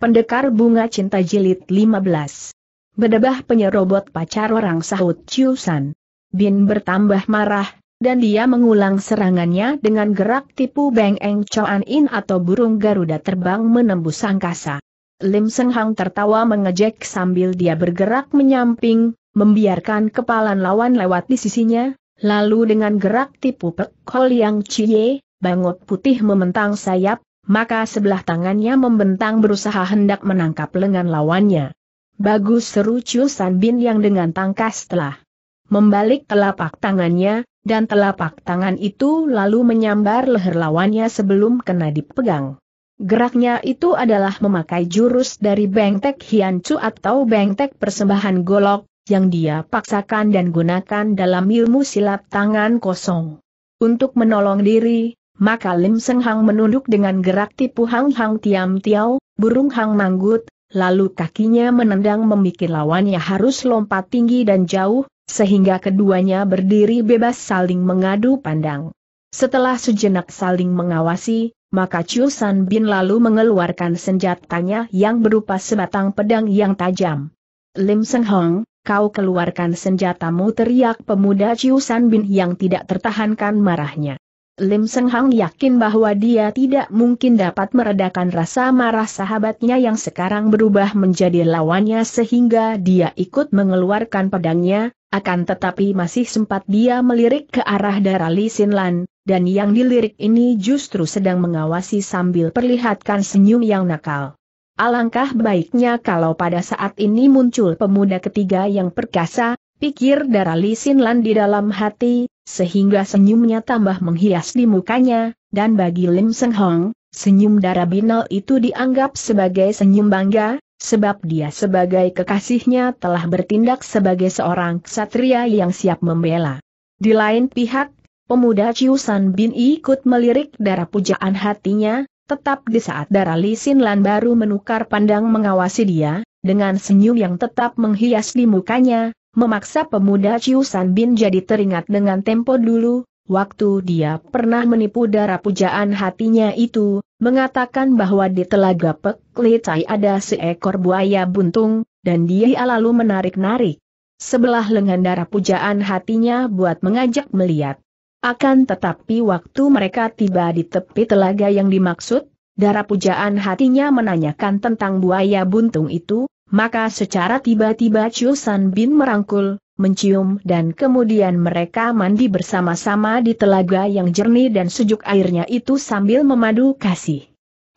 Pendekar Bunga Cinta Jilid 15 Bedebah penyerobot pacar orang sahut Ciusan. Bin bertambah marah, dan dia mengulang serangannya dengan gerak tipu Beng Eng Choan In atau burung Garuda terbang menembus angkasa. Lim Seng Hang tertawa mengejek sambil dia bergerak menyamping, membiarkan kepala lawan lewat di sisinya, lalu dengan gerak tipu Pek Hol Yang Cie, bangut putih membentang sayap, maka sebelah tangannya membentang berusaha hendak menangkap lengan lawannya. Bagus seru Chu San Bin yang dengan tangkas telah membalik telapak tangannya, dan telapak tangan itu lalu menyambar leher lawannya sebelum kena dipegang. Geraknya itu adalah memakai jurus dari Bengtek Hian Chu atau Bengtek persembahan golok, yang dia paksakan dan gunakan dalam ilmu silat tangan kosong. Untuk menolong diri, maka Lim Seng Hang menunduk dengan gerak tipu Hang Hang Tiam Tiao, burung Hang Manggut, lalu kakinya menendang membuat lawannya harus lompat tinggi dan jauh, sehingga keduanya berdiri bebas saling mengadu pandang. Setelah sejenak saling mengawasi, maka Chu San Bin lalu mengeluarkan senjatanya yang berupa sebatang pedang yang tajam. Lim Seng Hong, kau keluarkan senjatamu teriak pemuda Chu San Bin yang tidak tertahankan marahnya. Lim Seng Hang yakin bahwa dia tidak mungkin dapat meredakan rasa marah sahabatnya yang sekarang berubah menjadi lawannya sehingga dia ikut mengeluarkan pedangnya, akan tetapi masih sempat dia melirik ke arah darah Li Lan, dan yang dilirik ini justru sedang mengawasi sambil perlihatkan senyum yang nakal. Alangkah baiknya kalau pada saat ini muncul pemuda ketiga yang perkasa, pikir darah Li Lan di dalam hati, sehingga senyumnya tambah menghias di mukanya, dan bagi Lim Seng Hong, senyum darah binal itu dianggap sebagai senyum bangga, sebab dia sebagai kekasihnya telah bertindak sebagai seorang ksatria yang siap membela. Di lain pihak, pemuda San bin ikut melirik darah pujaan hatinya, tetap di saat darah Li Lan baru menukar pandang mengawasi dia, dengan senyum yang tetap menghias di mukanya, memaksa pemuda San Bin jadi teringat dengan tempo dulu, waktu dia pernah menipu darah pujaan hatinya itu, mengatakan bahwa di telaga Pek Litai ada seekor buaya buntung, dan dia lalu menarik-narik. Sebelah lengan darah pujaan hatinya buat mengajak melihat. Akan tetapi waktu mereka tiba di tepi telaga yang dimaksud, darah pujaan hatinya menanyakan tentang buaya buntung itu, maka secara tiba-tiba Chu San Bin merangkul, mencium dan kemudian mereka mandi bersama-sama di telaga yang jernih dan sejuk airnya itu sambil memadu kasih.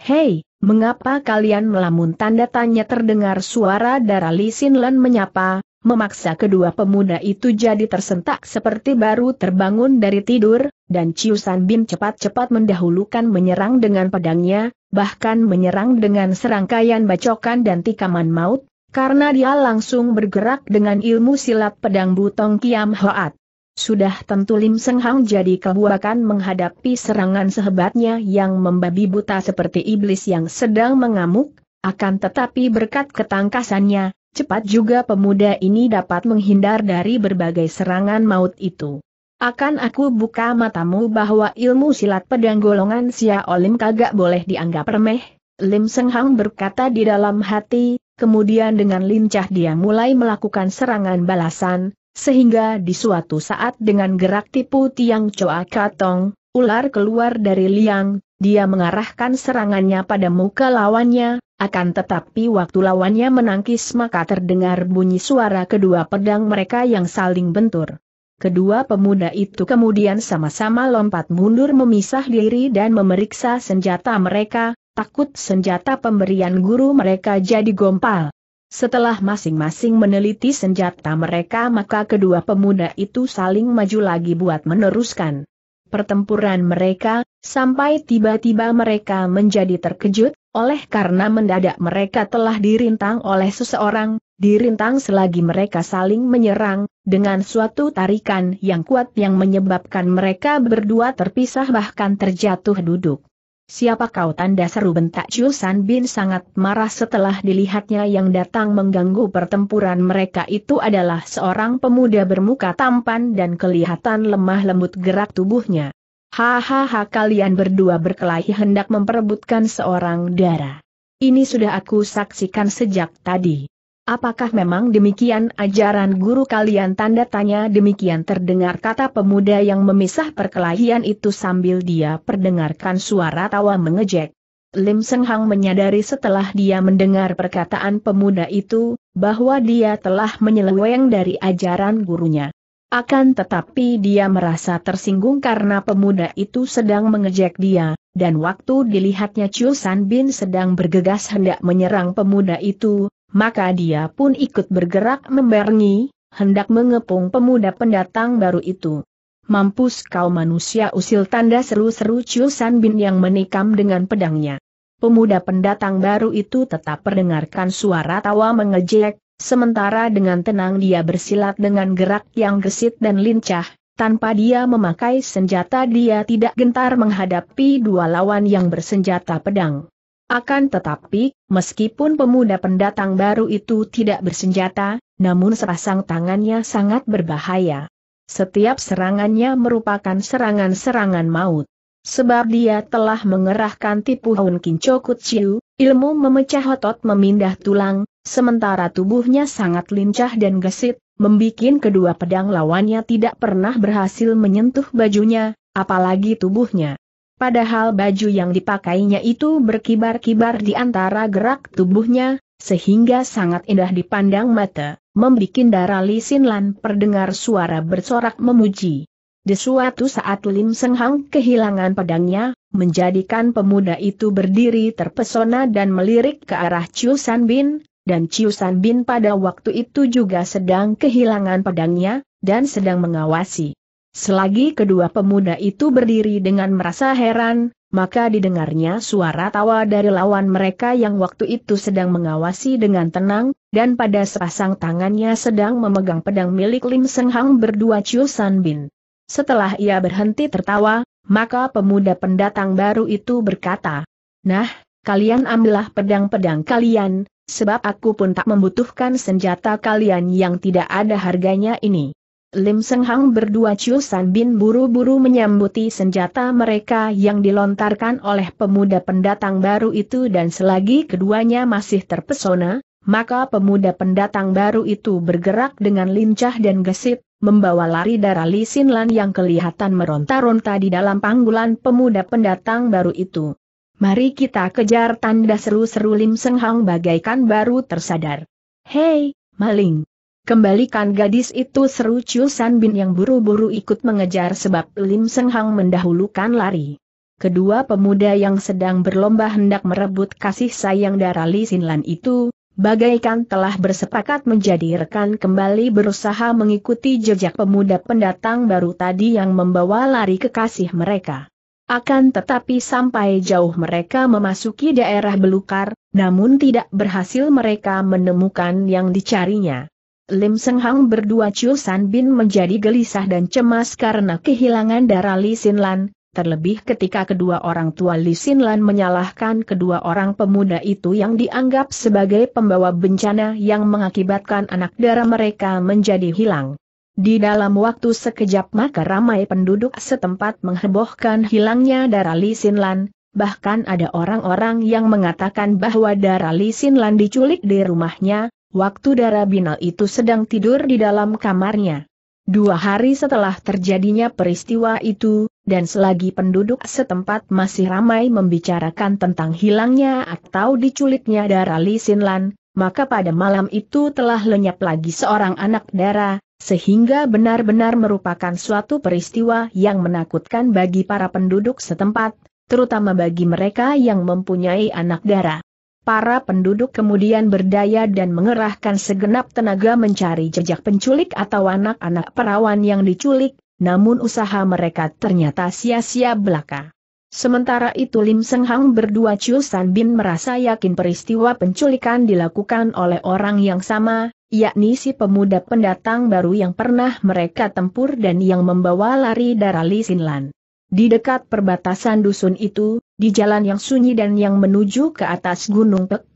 Hei, mengapa kalian melamun tanda tanya terdengar suara darah Li Lan menyapa, memaksa kedua pemuda itu jadi tersentak seperti baru terbangun dari tidur, dan Chiu San Bin cepat-cepat mendahulukan menyerang dengan pedangnya, bahkan menyerang dengan serangkaian bacokan dan tikaman maut, karena dia langsung bergerak dengan ilmu silat pedang butong Kiam Hoat. Sudah tentu Lim Seng Hang jadi kebuakan menghadapi serangan sehebatnya yang membabi buta seperti iblis yang sedang mengamuk, akan tetapi berkat ketangkasannya, cepat juga pemuda ini dapat menghindar dari berbagai serangan maut itu. Akan aku buka matamu bahwa ilmu silat pedang golongan Sia Olim kagak boleh dianggap remeh, Lim Seng Hang berkata di dalam hati, kemudian dengan lincah dia mulai melakukan serangan balasan, sehingga di suatu saat dengan gerak tipu tiang Choa Katong, ular keluar dari liang, dia mengarahkan serangannya pada muka lawannya, akan tetapi waktu lawannya menangkis maka terdengar bunyi suara kedua pedang mereka yang saling bentur. Kedua pemuda itu kemudian sama-sama lompat mundur memisah diri dan memeriksa senjata mereka, takut senjata pemberian guru mereka jadi gompal. Setelah masing-masing meneliti senjata mereka maka kedua pemuda itu saling maju lagi buat meneruskan pertempuran mereka, sampai tiba-tiba mereka menjadi terkejut, oleh karena mendadak mereka telah dirintang oleh seseorang, dirintang selagi mereka saling menyerang, dengan suatu tarikan yang kuat yang menyebabkan mereka berdua terpisah bahkan terjatuh duduk. Siapa kau tanda seru bentak San Bin sangat marah setelah dilihatnya yang datang mengganggu pertempuran mereka itu adalah seorang pemuda bermuka tampan dan kelihatan lemah lembut gerak tubuhnya. Hahaha kalian berdua berkelahi hendak memperebutkan seorang darah. Ini sudah aku saksikan sejak tadi. Apakah memang demikian ajaran guru kalian tanda tanya demikian terdengar kata pemuda yang memisah perkelahian itu sambil dia perdengarkan suara tawa mengejek. Lim Seng Hang menyadari setelah dia mendengar perkataan pemuda itu, bahwa dia telah menyeleweng dari ajaran gurunya. Akan tetapi dia merasa tersinggung karena pemuda itu sedang mengejek dia, dan waktu dilihatnya Chu San Bin sedang bergegas hendak menyerang pemuda itu, maka dia pun ikut bergerak membarengi, hendak mengepung pemuda pendatang baru itu. Mampus kau manusia usil tanda seru-seru Chu San Bin yang menikam dengan pedangnya. Pemuda pendatang baru itu tetap mendengarkan suara tawa mengejek, Sementara dengan tenang dia bersilat dengan gerak yang gesit dan lincah, tanpa dia memakai senjata dia tidak gentar menghadapi dua lawan yang bersenjata pedang. Akan tetapi, meskipun pemuda pendatang baru itu tidak bersenjata, namun sepasang tangannya sangat berbahaya. Setiap serangannya merupakan serangan-serangan maut. Sebab dia telah mengerahkan tipu Hun Kincokut Chiu, ilmu memecah otot memindah tulang, Sementara tubuhnya sangat lincah dan gesit, membikin kedua pedang lawannya tidak pernah berhasil menyentuh bajunya, apalagi tubuhnya. Padahal baju yang dipakainya itu berkibar-kibar di antara gerak tubuhnya, sehingga sangat indah dipandang mata, membikin darah Li Lan perdengar suara bersorak memuji. Di suatu saat Lim Seng Hang kehilangan pedangnya, menjadikan pemuda itu berdiri terpesona dan melirik ke arah Chu San Bin, dan Chiu San Bin pada waktu itu juga sedang kehilangan pedangnya, dan sedang mengawasi. Selagi kedua pemuda itu berdiri dengan merasa heran, maka didengarnya suara tawa dari lawan mereka yang waktu itu sedang mengawasi dengan tenang, dan pada sepasang tangannya sedang memegang pedang milik Lim Seng Hang berdua Chiu San Bin. Setelah ia berhenti tertawa, maka pemuda pendatang baru itu berkata, Nah, kalian ambillah pedang-pedang kalian, sebab aku pun tak membutuhkan senjata kalian yang tidak ada harganya ini. Lim Seng Hang berdua Chiu San Bin buru-buru menyambuti senjata mereka yang dilontarkan oleh pemuda pendatang baru itu dan selagi keduanya masih terpesona, maka pemuda pendatang baru itu bergerak dengan lincah dan gesit, membawa lari darah Li Lan yang kelihatan meronta-ronta di dalam panggulan pemuda pendatang baru itu. Mari kita kejar tanda seru-seru Lim Seng Hang bagaikan baru tersadar. Hei, maling! Kembalikan gadis itu seru Chu San Bin yang buru-buru ikut mengejar sebab Lim Seng Hang mendahulukan lari. Kedua pemuda yang sedang berlomba hendak merebut kasih sayang darah Li Lan itu, bagaikan telah bersepakat menjadi rekan kembali berusaha mengikuti jejak pemuda pendatang baru tadi yang membawa lari kekasih mereka. Akan tetapi sampai jauh mereka memasuki daerah belukar, namun tidak berhasil mereka menemukan yang dicarinya. Lim Seng Hang berdua Chu San Bin menjadi gelisah dan cemas karena kehilangan darah Li Sin Lan, terlebih ketika kedua orang tua Li Sin Lan menyalahkan kedua orang pemuda itu yang dianggap sebagai pembawa bencana yang mengakibatkan anak darah mereka menjadi hilang. Di dalam waktu sekejap maka ramai penduduk setempat menghebohkan hilangnya darah Li Lan, bahkan ada orang-orang yang mengatakan bahwa darah Li Lan diculik di rumahnya, waktu darah Binal itu sedang tidur di dalam kamarnya. Dua hari setelah terjadinya peristiwa itu, dan selagi penduduk setempat masih ramai membicarakan tentang hilangnya atau diculiknya darah Li Lan, maka pada malam itu telah lenyap lagi seorang anak darah, sehingga benar-benar merupakan suatu peristiwa yang menakutkan bagi para penduduk setempat, terutama bagi mereka yang mempunyai anak darah. Para penduduk kemudian berdaya dan mengerahkan segenap tenaga mencari jejak penculik atau anak-anak perawan yang diculik, namun usaha mereka ternyata sia-sia belaka. Sementara itu Lim Seng Hang berdua Chu San Bin merasa yakin peristiwa penculikan dilakukan oleh orang yang sama, yakni si pemuda pendatang baru yang pernah mereka tempur dan yang membawa lari darah Li Sinlan. Di dekat perbatasan dusun itu, di jalan yang sunyi dan yang menuju ke atas gunung Pek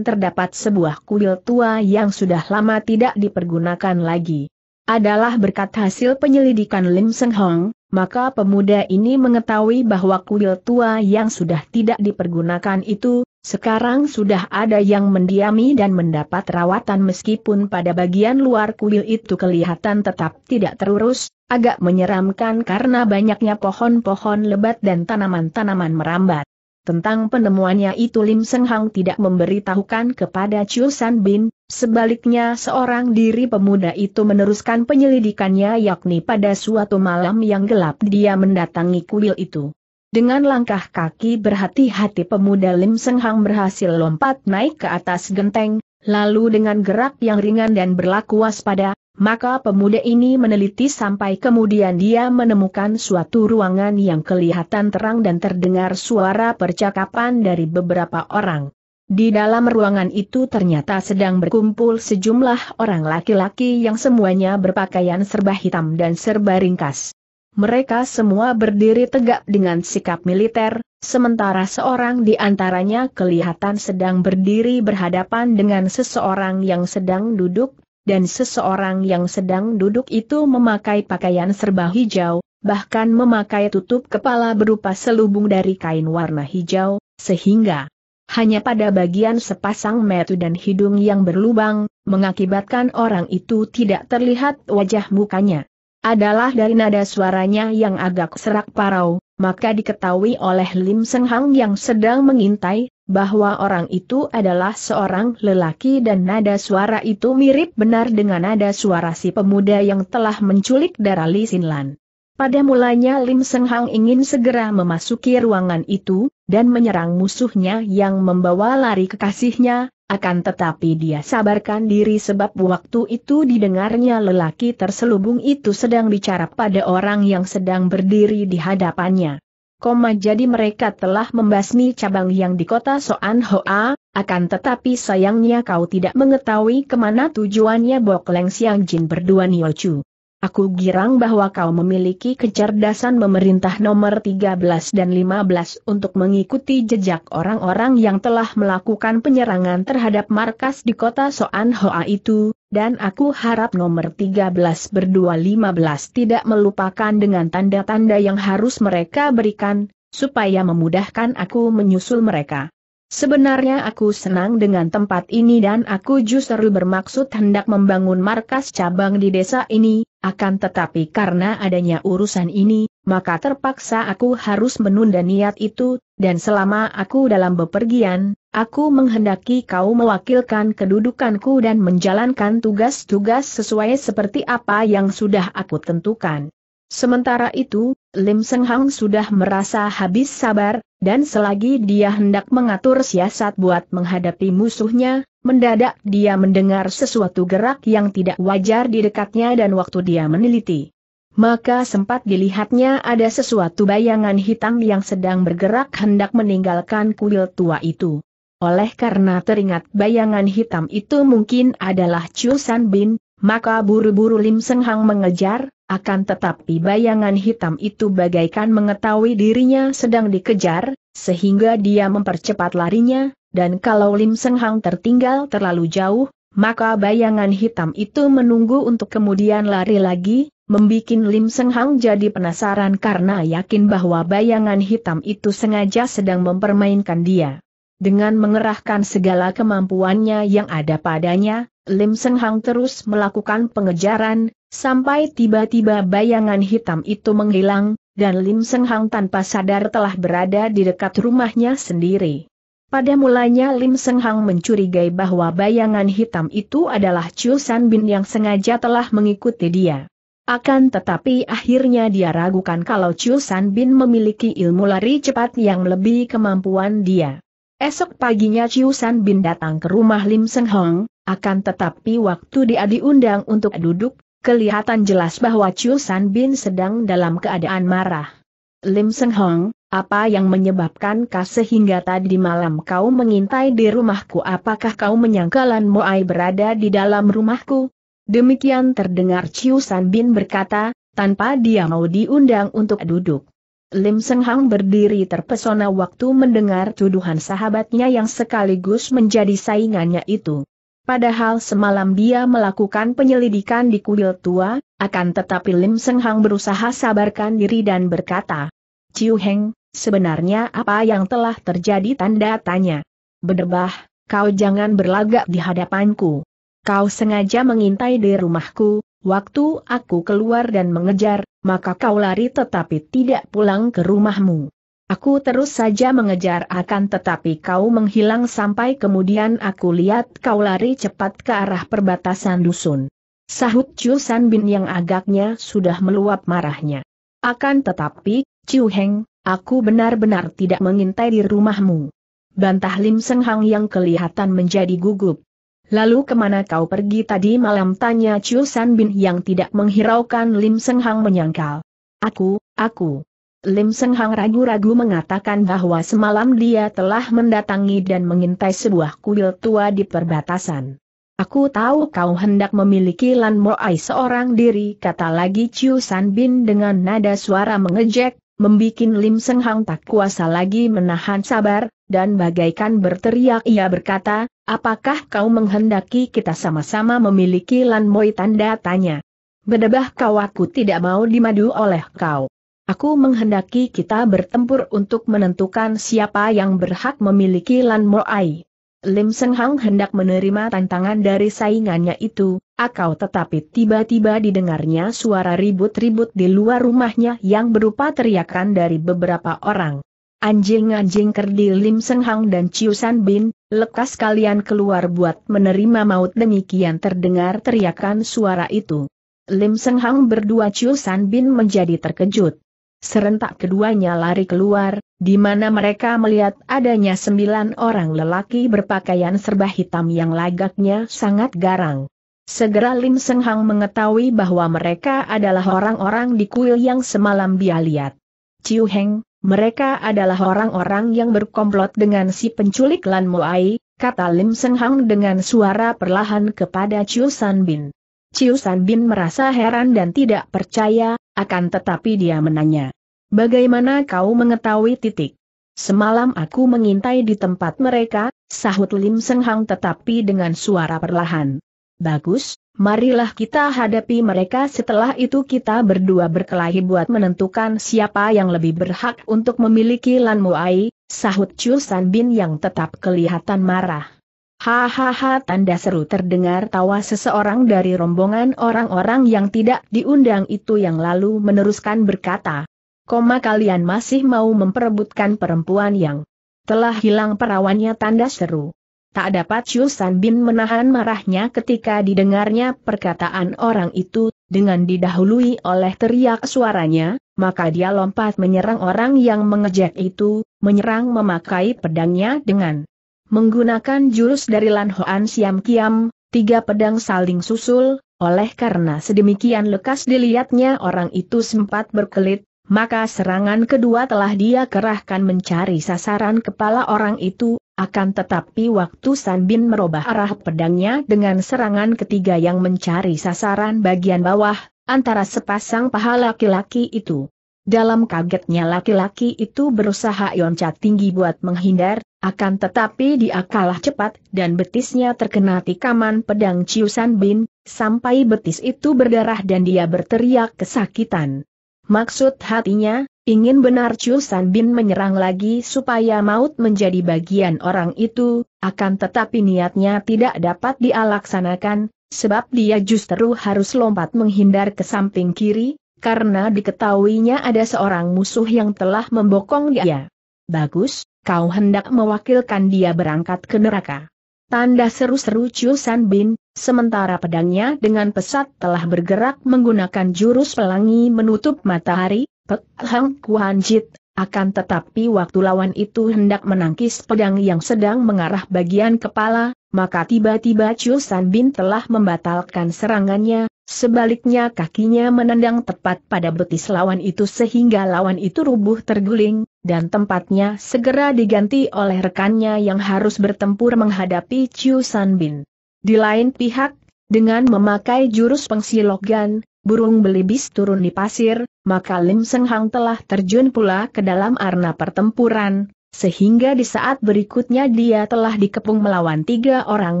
terdapat sebuah kuil tua yang sudah lama tidak dipergunakan lagi. Adalah berkat hasil penyelidikan Lim Seng Hong, maka pemuda ini mengetahui bahwa kuil tua yang sudah tidak dipergunakan itu, Sekarang sudah ada yang mendiami dan mendapat rawatan meskipun pada bagian luar kuil itu kelihatan tetap tidak terurus, agak menyeramkan karena banyaknya pohon-pohon lebat dan tanaman-tanaman merambat. Tentang penemuannya itu Lim Seng Hang tidak memberitahukan kepada Chu San Bin, sebaliknya seorang diri pemuda itu meneruskan penyelidikannya yakni pada suatu malam yang gelap dia mendatangi kuil itu. Dengan langkah kaki berhati-hati pemuda Lim Seng Hang berhasil lompat naik ke atas genteng, lalu dengan gerak yang ringan dan berlaku waspada, maka pemuda ini meneliti sampai kemudian dia menemukan suatu ruangan yang kelihatan terang dan terdengar suara percakapan dari beberapa orang. Di dalam ruangan itu ternyata sedang berkumpul sejumlah orang laki-laki yang semuanya berpakaian serba hitam dan serba ringkas. Mereka semua berdiri tegak dengan sikap militer, sementara seorang di antaranya kelihatan sedang berdiri berhadapan dengan seseorang yang sedang duduk, dan seseorang yang sedang duduk itu memakai pakaian serba hijau, bahkan memakai tutup kepala berupa selubung dari kain warna hijau, sehingga hanya pada bagian sepasang metu dan hidung yang berlubang, mengakibatkan orang itu tidak terlihat wajah mukanya. Adalah dari nada suaranya yang agak serak parau, maka diketahui oleh Lim Seng Hang yang sedang mengintai, bahwa orang itu adalah seorang lelaki dan nada suara itu mirip benar dengan nada suara si pemuda yang telah menculik darah Li Sinlan. Pada mulanya Lim Seng Hang ingin segera memasuki ruangan itu, dan menyerang musuhnya yang membawa lari kekasihnya, akan tetapi dia sabarkan diri sebab waktu itu didengarnya lelaki terselubung itu sedang bicara pada orang yang sedang berdiri di hadapannya koma jadi mereka telah membasmi cabang yang di kota Soan Hoa, akan tetapi sayangnya kau tidak mengetahui ke mana tujuannya Bok Leng Siang Jin berdua Niochu. Aku girang bahwa kau memiliki kecerdasan memerintah nomor 13 dan 15 untuk mengikuti jejak orang-orang yang telah melakukan penyerangan terhadap markas di kota Soan Hoa itu, dan aku harap nomor 13 berdua 15 tidak melupakan dengan tanda-tanda yang harus mereka berikan, supaya memudahkan aku menyusul mereka. Sebenarnya aku senang dengan tempat ini dan aku justru bermaksud hendak membangun markas cabang di desa ini, akan tetapi karena adanya urusan ini, maka terpaksa aku harus menunda niat itu, dan selama aku dalam bepergian, aku menghendaki kau mewakilkan kedudukanku dan menjalankan tugas-tugas sesuai seperti apa yang sudah aku tentukan. Sementara itu, Lim Seng Hang sudah merasa habis sabar, dan selagi dia hendak mengatur siasat buat menghadapi musuhnya, mendadak dia mendengar sesuatu gerak yang tidak wajar di dekatnya dan waktu dia meneliti. Maka sempat dilihatnya ada sesuatu bayangan hitam yang sedang bergerak hendak meninggalkan kuil tua itu. Oleh karena teringat bayangan hitam itu mungkin adalah Chu San Bin, maka buru-buru Lim Seng Hang mengejar, akan tetapi bayangan hitam itu bagaikan mengetahui dirinya sedang dikejar, sehingga dia mempercepat larinya, dan kalau Lim Seng Hang tertinggal terlalu jauh, maka bayangan hitam itu menunggu untuk kemudian lari lagi, membikin Lim Seng Hang jadi penasaran karena yakin bahwa bayangan hitam itu sengaja sedang mempermainkan dia. Dengan mengerahkan segala kemampuannya yang ada padanya, Lim Seng Hang terus melakukan pengejaran, Sampai tiba-tiba bayangan hitam itu menghilang, dan Lim Seng Hang tanpa sadar telah berada di dekat rumahnya sendiri. Pada mulanya Lim Seng Hang mencurigai bahwa bayangan hitam itu adalah Chu San Bin yang sengaja telah mengikuti dia. Akan tetapi akhirnya dia ragukan kalau Chu San Bin memiliki ilmu lari cepat yang lebih kemampuan dia. Esok paginya Chu San Bin datang ke rumah Lim Seng Hong, akan tetapi waktu dia diundang untuk duduk, kelihatan jelas bahwa Chu San Bin sedang dalam keadaan marah. Lim Seng Hong, apa yang menyebabkan kau sehingga tadi malam kau mengintai di rumahku apakah kau menyangka Lan Moai berada di dalam rumahku? Demikian terdengar Chu San Bin berkata, tanpa dia mau diundang untuk duduk. Lim Seng Hong berdiri terpesona waktu mendengar tuduhan sahabatnya yang sekaligus menjadi saingannya itu. Padahal semalam dia melakukan penyelidikan di kuil tua, akan tetapi Lim Seng Hang berusaha sabarkan diri dan berkata, Ciu Heng, sebenarnya apa yang telah terjadi tanda tanya. Berdebah, kau jangan berlagak di hadapanku. Kau sengaja mengintai di rumahku, waktu aku keluar dan mengejar, maka kau lari tetapi tidak pulang ke rumahmu. Aku terus saja mengejar akan tetapi kau menghilang sampai kemudian aku lihat kau lari cepat ke arah perbatasan dusun. Sahut Chu San Bin yang agaknya sudah meluap marahnya. Akan tetapi, Chu Heng, aku benar-benar tidak mengintai di rumahmu. Bantah Lim Seng Hang yang kelihatan menjadi gugup. Lalu ke mana kau pergi tadi malam tanya Chu San Bin yang tidak menghiraukan Lim Seng Hang menyangkal. Aku, aku. Lim Seng Hang ragu-ragu mengatakan bahwa semalam dia telah mendatangi dan mengintai sebuah kuil tua di perbatasan. Aku tahu kau hendak memiliki Lan Moai seorang diri kata lagi Chiu San Bin dengan nada suara mengejek, membikin Lim Seng Hang tak kuasa lagi menahan sabar, dan bagaikan berteriak ia berkata, apakah kau menghendaki kita sama-sama memiliki Lan Moi tanda tanya. Bedebah kau aku tidak mau dimadu oleh kau. Aku menghendaki kita bertempur untuk menentukan siapa yang berhak memiliki Lan Moai. Lim Seng Hang hendak menerima tantangan dari saingannya itu, akau tetapi tiba-tiba didengarnya suara ribut-ribut di luar rumahnya yang berupa teriakan dari beberapa orang. Anjing-anjing kerdi Lim Seng Hang dan Chiu San Bin, lekas kalian keluar buat menerima maut demikian terdengar teriakan suara itu. Lim Seng Hang berdua Chiu San Bin menjadi terkejut. Serentak keduanya lari keluar, di mana mereka melihat adanya sembilan orang lelaki berpakaian serba hitam yang lagaknya sangat garang. Segera Lim Seng Hang mengetahui bahwa mereka adalah orang-orang di kuil yang semalam dia lihat. Ciu Heng, mereka adalah orang-orang yang berkomplot dengan si penculik Lan Moai, kata Lim Seng Hang dengan suara perlahan kepada Chiu San Bin. Chiu San Bin merasa heran dan tidak percaya, akan tetapi dia menanya. Bagaimana kau mengetahui titik? Semalam aku mengintai di tempat mereka, sahut Lim Seng Hang tetapi dengan suara perlahan. Bagus, marilah kita hadapi mereka setelah itu kita berdua berkelahi buat menentukan siapa yang lebih berhak untuk memiliki Lan Muai, sahut Chu San Bin yang tetap kelihatan marah. Hahaha tanda seru terdengar tawa seseorang dari rombongan orang-orang yang tidak diundang itu yang lalu meneruskan berkata, Koma kalian masih mau memperebutkan perempuan yang telah hilang perawannya tanda seru. Tak dapat Chu San Bin menahan marahnya ketika didengarnya perkataan orang itu, dengan didahului oleh teriak suaranya, maka dia lompat menyerang orang yang mengejek itu, menyerang memakai pedangnya dengan Menggunakan jurus dari Lan Hoan Siam Kiam, tiga pedang saling susul, oleh karena sedemikian lekas dilihatnya orang itu sempat berkelit, maka serangan kedua telah dia kerahkan mencari sasaran kepala orang itu, akan tetapi waktu San Bin merubah arah pedangnya dengan serangan ketiga yang mencari sasaran bagian bawah, antara sepasang paha laki-laki itu. Dalam kagetnya laki-laki itu berusaha loncat tinggi buat menghindar, akan tetapi dia kalah cepat dan betisnya terkena tikaman pedang Ciusan Bin, sampai betis itu berdarah dan dia berteriak kesakitan. Maksud hatinya, ingin benar Ciusan Bin menyerang lagi supaya maut menjadi bagian orang itu, akan tetapi niatnya tidak dapat dialaksanakan, sebab dia justru harus lompat menghindar ke samping kiri, karena diketahuinya ada seorang musuh yang telah membokong dia. Bagus, kau hendak mewakilkan dia berangkat ke neraka. Tanda seru-seru Chu San Bin, sementara pedangnya dengan pesat telah bergerak menggunakan jurus pelangi menutup matahari, Pek Hang Kuan Jit, akan tetapi waktu lawan itu hendak menangkis pedang yang sedang mengarah bagian kepala, maka tiba-tiba Chu San Bin telah membatalkan serangannya, sebaliknya kakinya menendang tepat pada betis lawan itu sehingga lawan itu rubuh terguling, dan tempatnya segera diganti oleh rekannya yang harus bertempur menghadapi Chu San Bin. Di lain pihak, dengan memakai jurus pengsilogan, burung belibis turun di pasir, maka Lim Seng Hang telah terjun pula ke dalam arna pertempuran, sehingga di saat berikutnya dia telah dikepung melawan tiga orang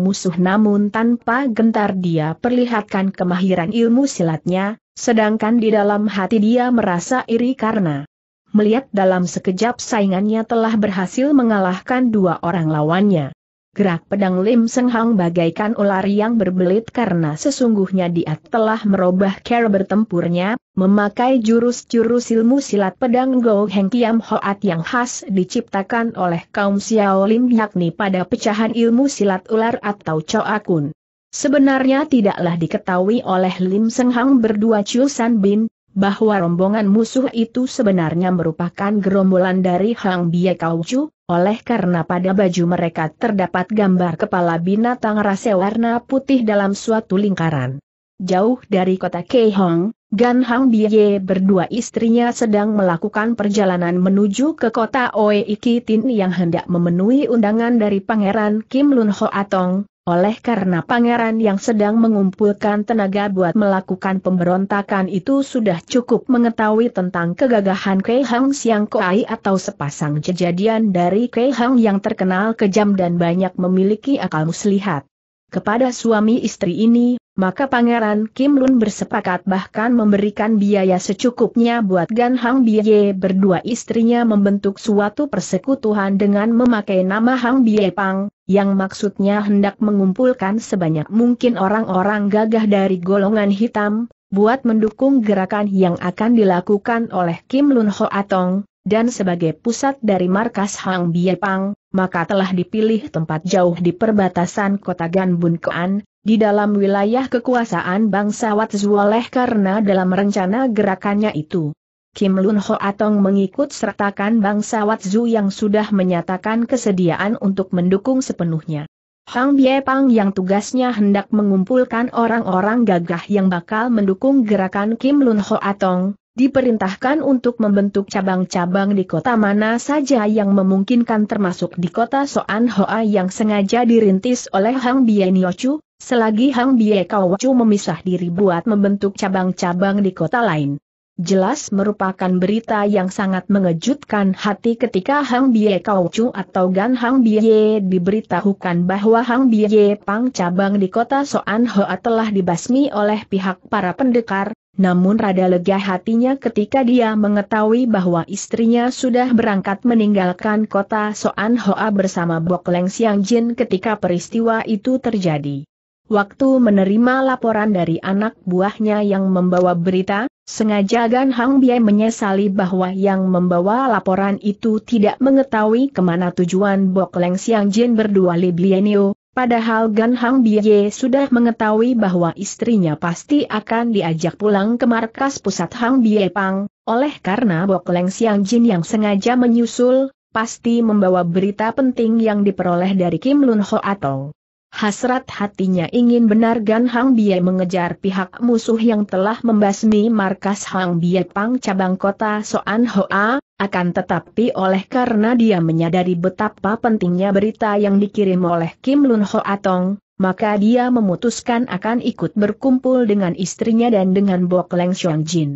musuh namun tanpa gentar dia perlihatkan kemahiran ilmu silatnya, sedangkan di dalam hati dia merasa iri karena melihat dalam sekejap saingannya telah berhasil mengalahkan dua orang lawannya. Gerak pedang Lim Seng Hang bagaikan ular yang berbelit karena sesungguhnya dia telah merubah cara bertempurnya, memakai jurus-jurus ilmu silat pedang Go Heng Kiam Hoat yang khas diciptakan oleh kaum Xiao Lim yakni pada pecahan ilmu silat ular atau Choakun. Sebenarnya tidaklah diketahui oleh Lim Seng Hang berdua Chiu San Bin, bahwa rombongan musuh itu sebenarnya merupakan gerombolan dari Hang Bie Kau Chu, oleh karena pada baju mereka terdapat gambar kepala binatang rasa warna putih dalam suatu lingkaran. Jauh dari kota Keihong, Gan Hang Biye berdua istrinya sedang melakukan perjalanan menuju ke kota Oe Ikitin yang hendak memenuhi undangan dari Pangeran Kim Lun Ho Atong, oleh karena pangeran yang sedang mengumpulkan tenaga buat melakukan pemberontakan itu sudah cukup mengetahui tentang kegagahan Kei Hang Siang Koai atau sepasang kejadian dari Kei Hang yang terkenal kejam dan banyak memiliki akal muslihat. Kepada suami istri ini, maka Pangeran Kim Lun bersepakat bahkan memberikan biaya secukupnya buat Gan Hang Biye berdua istrinya membentuk suatu persekutuan dengan memakai nama Hang Bie Pang, yang maksudnya hendak mengumpulkan sebanyak mungkin orang-orang gagah dari golongan hitam, buat mendukung gerakan yang akan dilakukan oleh Kim Lun Ho Atong, dan sebagai pusat dari markas Hang Biepang, maka telah dipilih tempat jauh di perbatasan kota Ganbun Koan, di dalam wilayah kekuasaan bangsa Watzu oleh karena dalam rencana gerakannya itu. Kim Lun Ho Atong mengikut sertakan bangsa Watzu yang sudah menyatakan kesediaan untuk mendukung sepenuhnya. Hang Bie Pang yang tugasnya hendak mengumpulkan orang-orang gagah yang bakal mendukung gerakan Kim Lun Ho Atong, diperintahkan untuk membentuk cabang-cabang di kota mana saja yang memungkinkan termasuk di kota Soan Hoa yang sengaja dirintis oleh Hang Bie Niochu, selagi Hang Bie Kau Chu memisah diri buat membentuk cabang-cabang di kota lain jelas merupakan berita yang sangat mengejutkan hati ketika Hang Bie Kau Chu atau Gan Hang Bie diberitahukan bahwa Hang Bie Pang cabang di kota Soan Hoa telah dibasmi oleh pihak para pendekar, namun rada lega hatinya ketika dia mengetahui bahwa istrinya sudah berangkat meninggalkan kota Soan Hoa bersama Bok Leng Siang Jin ketika peristiwa itu terjadi. Waktu menerima laporan dari anak buahnya yang membawa berita, sengaja Gan Hang Biai menyesali bahwa yang membawa laporan itu tidak mengetahui ke mana tujuan Bok Leng Siang Jin berdua Li Blienio, padahal Gan Hang Biai sudah mengetahui bahwa istrinya pasti akan diajak pulang ke markas pusat Hang Biai Pang, oleh karena Bok Leng Siang Jin yang sengaja menyusul, pasti membawa berita penting yang diperoleh dari Kim Lun Ho atau Hasrat hatinya ingin benar Gan Hang Bie mengejar pihak musuh yang telah membasmi markas Hang Bie Pang cabang kota Soan Hoa, akan tetapi oleh karena dia menyadari betapa pentingnya berita yang dikirim oleh Kim Lun Ho Atong, maka dia memutuskan akan ikut berkumpul dengan istrinya dan dengan Bok Leng Xiong Jin.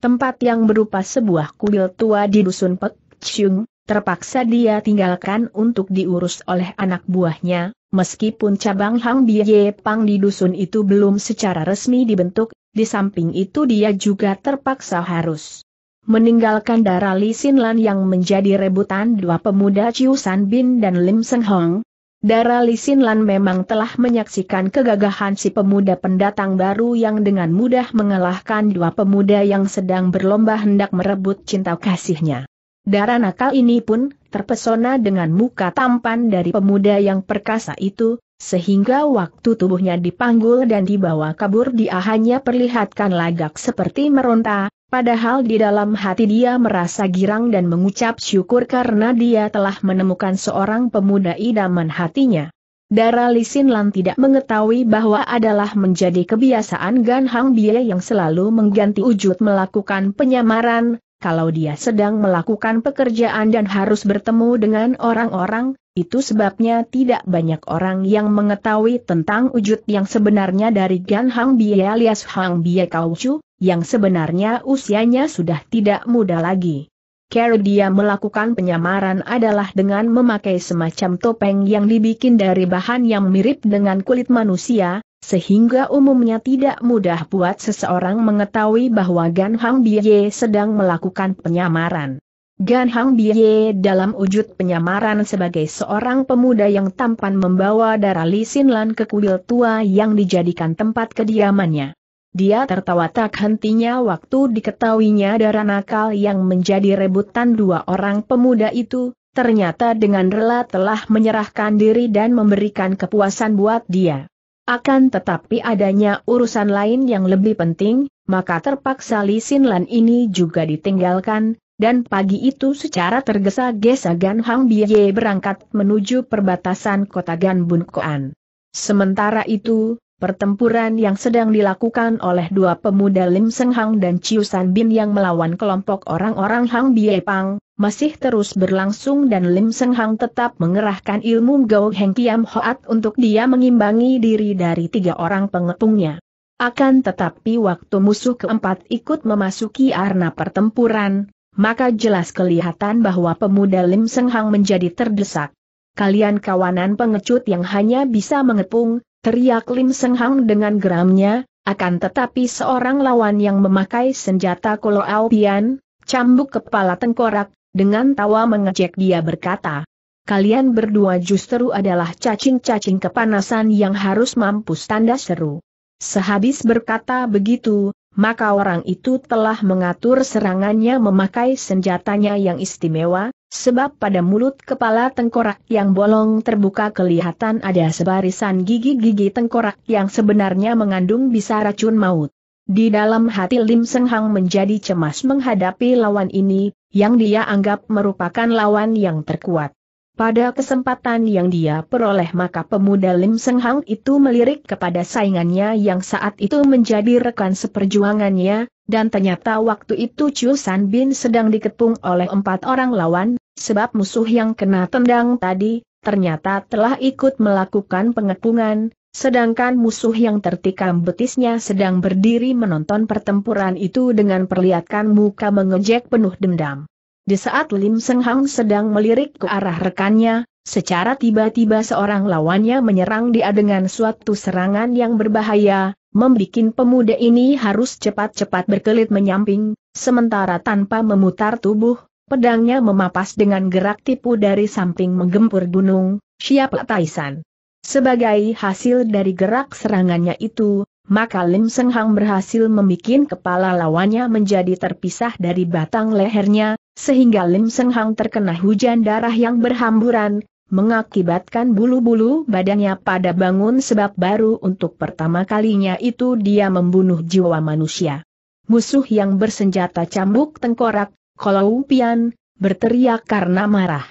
Tempat yang berupa sebuah kuil tua di Dusun Pek Chung, terpaksa dia tinggalkan untuk diurus oleh anak buahnya, Meskipun cabang Hang Bie Pang di dusun itu belum secara resmi dibentuk, di samping itu dia juga terpaksa harus meninggalkan darah Li Lan yang menjadi rebutan dua pemuda Chiu San Bin dan Lim Seng Hong. Dara Li Lan memang telah menyaksikan kegagahan si pemuda pendatang baru yang dengan mudah mengalahkan dua pemuda yang sedang berlomba hendak merebut cinta kasihnya. Dara nakal ini pun terpesona dengan muka tampan dari pemuda yang perkasa itu, sehingga waktu tubuhnya dipanggul dan dibawa kabur dia hanya perlihatkan lagak seperti meronta, padahal di dalam hati dia merasa girang dan mengucap syukur karena dia telah menemukan seorang pemuda idaman hatinya. Dara Lisin Lan tidak mengetahui bahwa adalah menjadi kebiasaan Gan Hang Bie yang selalu mengganti wujud melakukan penyamaran, kalau dia sedang melakukan pekerjaan dan harus bertemu dengan orang-orang, itu sebabnya tidak banyak orang yang mengetahui tentang wujud yang sebenarnya dari Gan Hang Bie alias Hang Bie Chu, yang sebenarnya usianya sudah tidak muda lagi. Cara dia melakukan penyamaran adalah dengan memakai semacam topeng yang dibikin dari bahan yang mirip dengan kulit manusia, sehingga umumnya tidak mudah buat seseorang mengetahui bahwa Gan Hang Bie sedang melakukan penyamaran. Gan Hang Bie dalam wujud penyamaran sebagai seorang pemuda yang tampan membawa darah Li Lan ke kuil tua yang dijadikan tempat kediamannya. Dia tertawa tak hentinya waktu diketahuinya darah nakal yang menjadi rebutan dua orang pemuda itu, ternyata dengan rela telah menyerahkan diri dan memberikan kepuasan buat dia. Akan tetapi adanya urusan lain yang lebih penting, maka terpaksa Li Lan ini juga ditinggalkan, dan pagi itu secara tergesa-gesa Gan Hang Biye berangkat menuju perbatasan kota Gan Bun Koan. Sementara itu, pertempuran yang sedang dilakukan oleh dua pemuda Lim Seng Hang dan Chiu San Bin yang melawan kelompok orang-orang Hang Bie Pang, masih terus berlangsung dan Lim Seng Hang tetap mengerahkan ilmu Gao Heng Kiam Hoat untuk dia mengimbangi diri dari tiga orang pengepungnya. Akan tetapi waktu musuh keempat ikut memasuki arena pertempuran, maka jelas kelihatan bahwa pemuda Lim Seng Hang menjadi terdesak. Kalian kawanan pengecut yang hanya bisa mengepung, teriak Lim Seng Hang dengan geramnya, akan tetapi seorang lawan yang memakai senjata kolo Pian, cambuk kepala tengkorak, dengan tawa mengejek dia berkata, Kalian berdua justru adalah cacing-cacing kepanasan yang harus mampus tanda seru. Sehabis berkata begitu, maka orang itu telah mengatur serangannya memakai senjatanya yang istimewa, sebab pada mulut kepala tengkorak yang bolong terbuka kelihatan ada sebarisan gigi-gigi tengkorak yang sebenarnya mengandung bisa racun maut. Di dalam hati Lim Seng Hang menjadi cemas menghadapi lawan ini, yang dia anggap merupakan lawan yang terkuat. Pada kesempatan yang dia peroleh maka pemuda Lim Seng Hang itu melirik kepada saingannya yang saat itu menjadi rekan seperjuangannya, dan ternyata waktu itu Chu San Bin sedang dikepung oleh empat orang lawan, sebab musuh yang kena tendang tadi, ternyata telah ikut melakukan pengepungan, sedangkan musuh yang tertikam betisnya sedang berdiri menonton pertempuran itu dengan perlihatkan muka mengejek penuh dendam. Di saat Lim Seng Hang sedang melirik ke arah rekannya, secara tiba-tiba seorang lawannya menyerang dia dengan suatu serangan yang berbahaya, membuat pemuda ini harus cepat-cepat berkelit menyamping, sementara tanpa memutar tubuh, pedangnya memapas dengan gerak tipu dari samping menggempur gunung, siapa Taisan. Sebagai hasil dari gerak serangannya itu, maka Lim Seng Hang berhasil membuat kepala lawannya menjadi terpisah dari batang lehernya, sehingga Lim Seng Hang terkena hujan darah yang berhamburan, mengakibatkan bulu-bulu badannya pada bangun sebab baru untuk pertama kalinya itu dia membunuh jiwa manusia. Musuh yang bersenjata cambuk tengkorak, Kalau Pian, berteriak karena marah.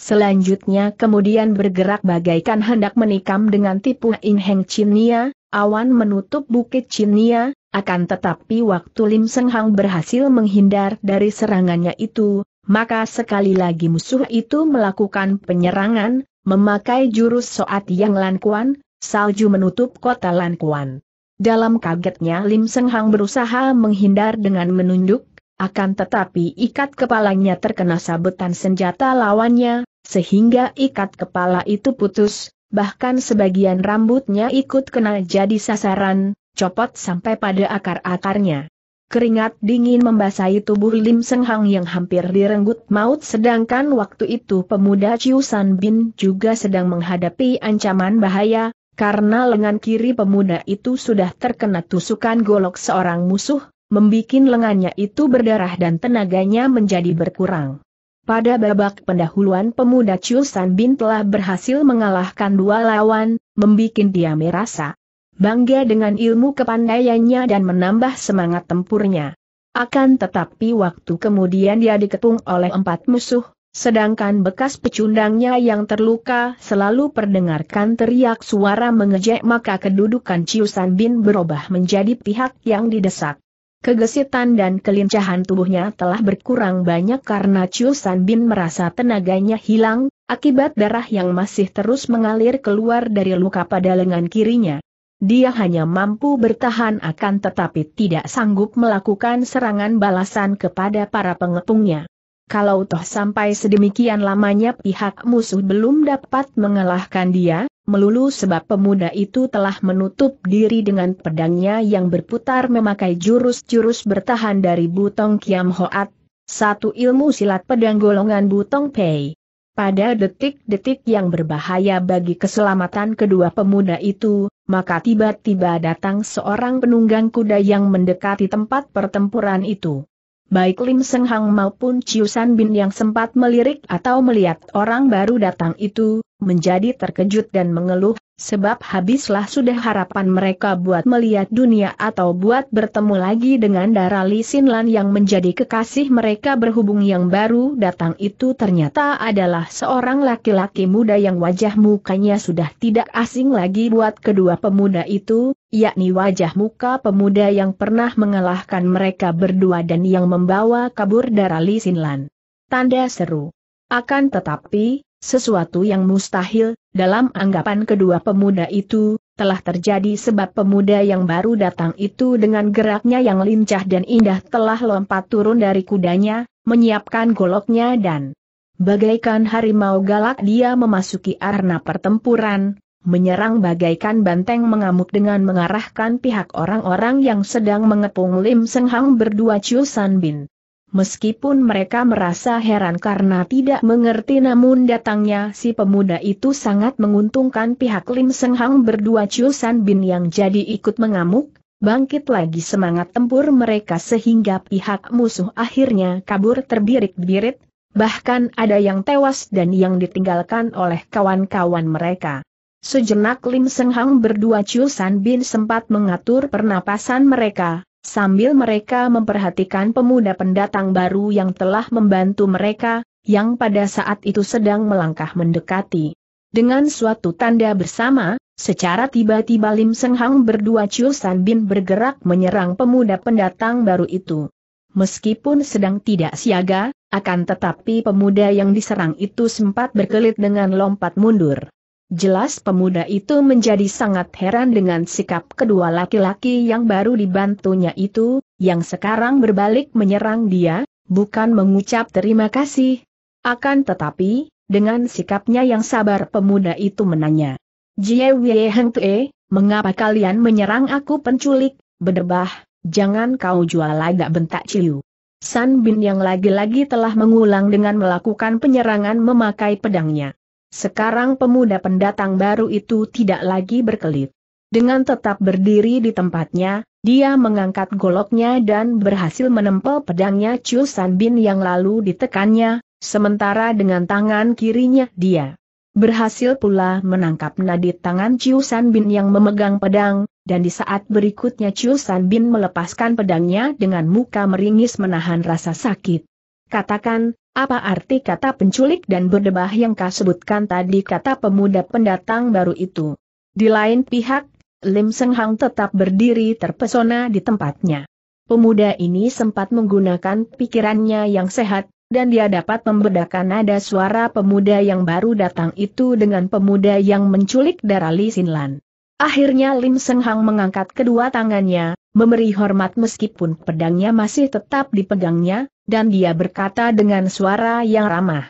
Selanjutnya kemudian bergerak bagaikan hendak menikam dengan tipu In Heng Chinia, awan menutup bukit Chinia, akan tetapi waktu Lim Seng Hang berhasil menghindar dari serangannya itu, maka sekali lagi musuh itu melakukan penyerangan, memakai jurus Soat yang Lankuan, salju menutup kota Lankuan. Dalam kagetnya Lim Seng Hang berusaha menghindar dengan menunduk, akan tetapi ikat kepalanya terkena sabetan senjata lawannya, sehingga ikat kepala itu putus, bahkan sebagian rambutnya ikut kena jadi sasaran, copot sampai pada akar-akarnya. Keringat dingin membasahi tubuh Lim Seng Hang yang hampir direnggut maut sedangkan waktu itu pemuda Chiu San Bin juga sedang menghadapi ancaman bahaya, karena lengan kiri pemuda itu sudah terkena tusukan golok seorang musuh, membikin lengannya itu berdarah dan tenaganya menjadi berkurang. Pada babak pendahuluan pemuda Chiu San Bin telah berhasil mengalahkan dua lawan, membikin dia merasa bangga dengan ilmu kepandaiannya dan menambah semangat tempurnya. Akan tetapi waktu kemudian dia dikepung oleh empat musuh, sedangkan bekas pecundangnya yang terluka selalu perdengarkan teriak suara mengejek maka kedudukan Ciusan Bin berubah menjadi pihak yang didesak. Kegesitan dan kelincahan tubuhnya telah berkurang banyak karena Ciusan Bin merasa tenaganya hilang, akibat darah yang masih terus mengalir keluar dari luka pada lengan kirinya. Dia hanya mampu bertahan akan tetapi tidak sanggup melakukan serangan balasan kepada para pengepungnya. Kalau toh sampai sedemikian lamanya pihak musuh belum dapat mengalahkan dia, melulu sebab pemuda itu telah menutup diri dengan pedangnya yang berputar memakai jurus-jurus bertahan dari Butong Kiam Hoat, satu ilmu silat pedang golongan Butong Pei. Pada detik-detik yang berbahaya bagi keselamatan kedua pemuda itu, maka tiba-tiba datang seorang penunggang kuda yang mendekati tempat pertempuran itu. Baik Lim Seng Hang maupun Chiu San Bin yang sempat melirik atau melihat orang baru datang itu, menjadi terkejut dan mengeluh, sebab habislah sudah harapan mereka buat melihat dunia atau buat bertemu lagi dengan Dara Li Sinlan yang menjadi kekasih mereka berhubung yang baru datang itu ternyata adalah seorang laki-laki muda yang wajah mukanya sudah tidak asing lagi buat kedua pemuda itu, yakni wajah muka pemuda yang pernah mengalahkan mereka berdua dan yang membawa kabur Dara Li Sinlan. Tanda seru. Akan tetapi, sesuatu yang mustahil, dalam anggapan kedua pemuda itu, telah terjadi sebab pemuda yang baru datang itu dengan geraknya yang lincah dan indah telah lompat turun dari kudanya, menyiapkan goloknya dan bagaikan harimau galak dia memasuki arena pertempuran, menyerang bagaikan banteng mengamuk dengan mengarahkan pihak orang-orang yang sedang mengepung Lim Seng Hang berdua Chu San Bin. Meskipun mereka merasa heran karena tidak mengerti namun datangnya si pemuda itu sangat menguntungkan pihak Lim Seng Hang berdua Chu San Bin yang jadi ikut mengamuk, bangkit lagi semangat tempur mereka sehingga pihak musuh akhirnya kabur terbirit-birit, bahkan ada yang tewas dan yang ditinggalkan oleh kawan-kawan mereka. Sejenak Lim Seng Hang berdua Chu San Bin sempat mengatur pernapasan mereka, Sambil mereka memperhatikan pemuda pendatang baru yang telah membantu mereka, yang pada saat itu sedang melangkah mendekati. Dengan suatu tanda bersama, secara tiba-tiba Lim Seng Hang berdua Chu San Bin bergerak menyerang pemuda pendatang baru itu. Meskipun sedang tidak siaga, akan tetapi pemuda yang diserang itu sempat berkelit dengan lompat mundur. Jelas pemuda itu menjadi sangat heran dengan sikap kedua laki-laki yang baru dibantunya itu, yang sekarang berbalik menyerang dia, bukan mengucap terima kasih. Akan tetapi, dengan sikapnya yang sabar pemuda itu menanya. Jie Wei Heng Tue, mengapa kalian menyerang aku penculik, berdebah, jangan kau jual lagak bentak Ciu. San Bin yang lagi-lagi telah mengulang dengan melakukan penyerangan memakai pedangnya. Sekarang pemuda pendatang baru itu tidak lagi berkelit. Dengan tetap berdiri di tempatnya, dia mengangkat goloknya dan berhasil menempel pedangnya Chu San Bin yang lalu ditekannya, sementara dengan tangan kirinya dia berhasil pula menangkap nadit tangan Chu San Bin yang memegang pedang, dan di saat berikutnya Chu San Bin melepaskan pedangnya dengan muka meringis menahan rasa sakit. Katakan, apa arti kata penculik dan berdebah yang kau sebutkan tadi kata pemuda pendatang baru itu? Di lain pihak, Lim Seng Hang tetap berdiri terpesona di tempatnya. Pemuda ini sempat menggunakan pikirannya yang sehat, dan dia dapat membedakan nada suara pemuda yang baru datang itu dengan pemuda yang menculik darah Li Sinlan. Akhirnya Lim Seng Hang mengangkat kedua tangannya, memberi hormat meskipun pedangnya masih tetap dipegangnya, dan dia berkata dengan suara yang ramah.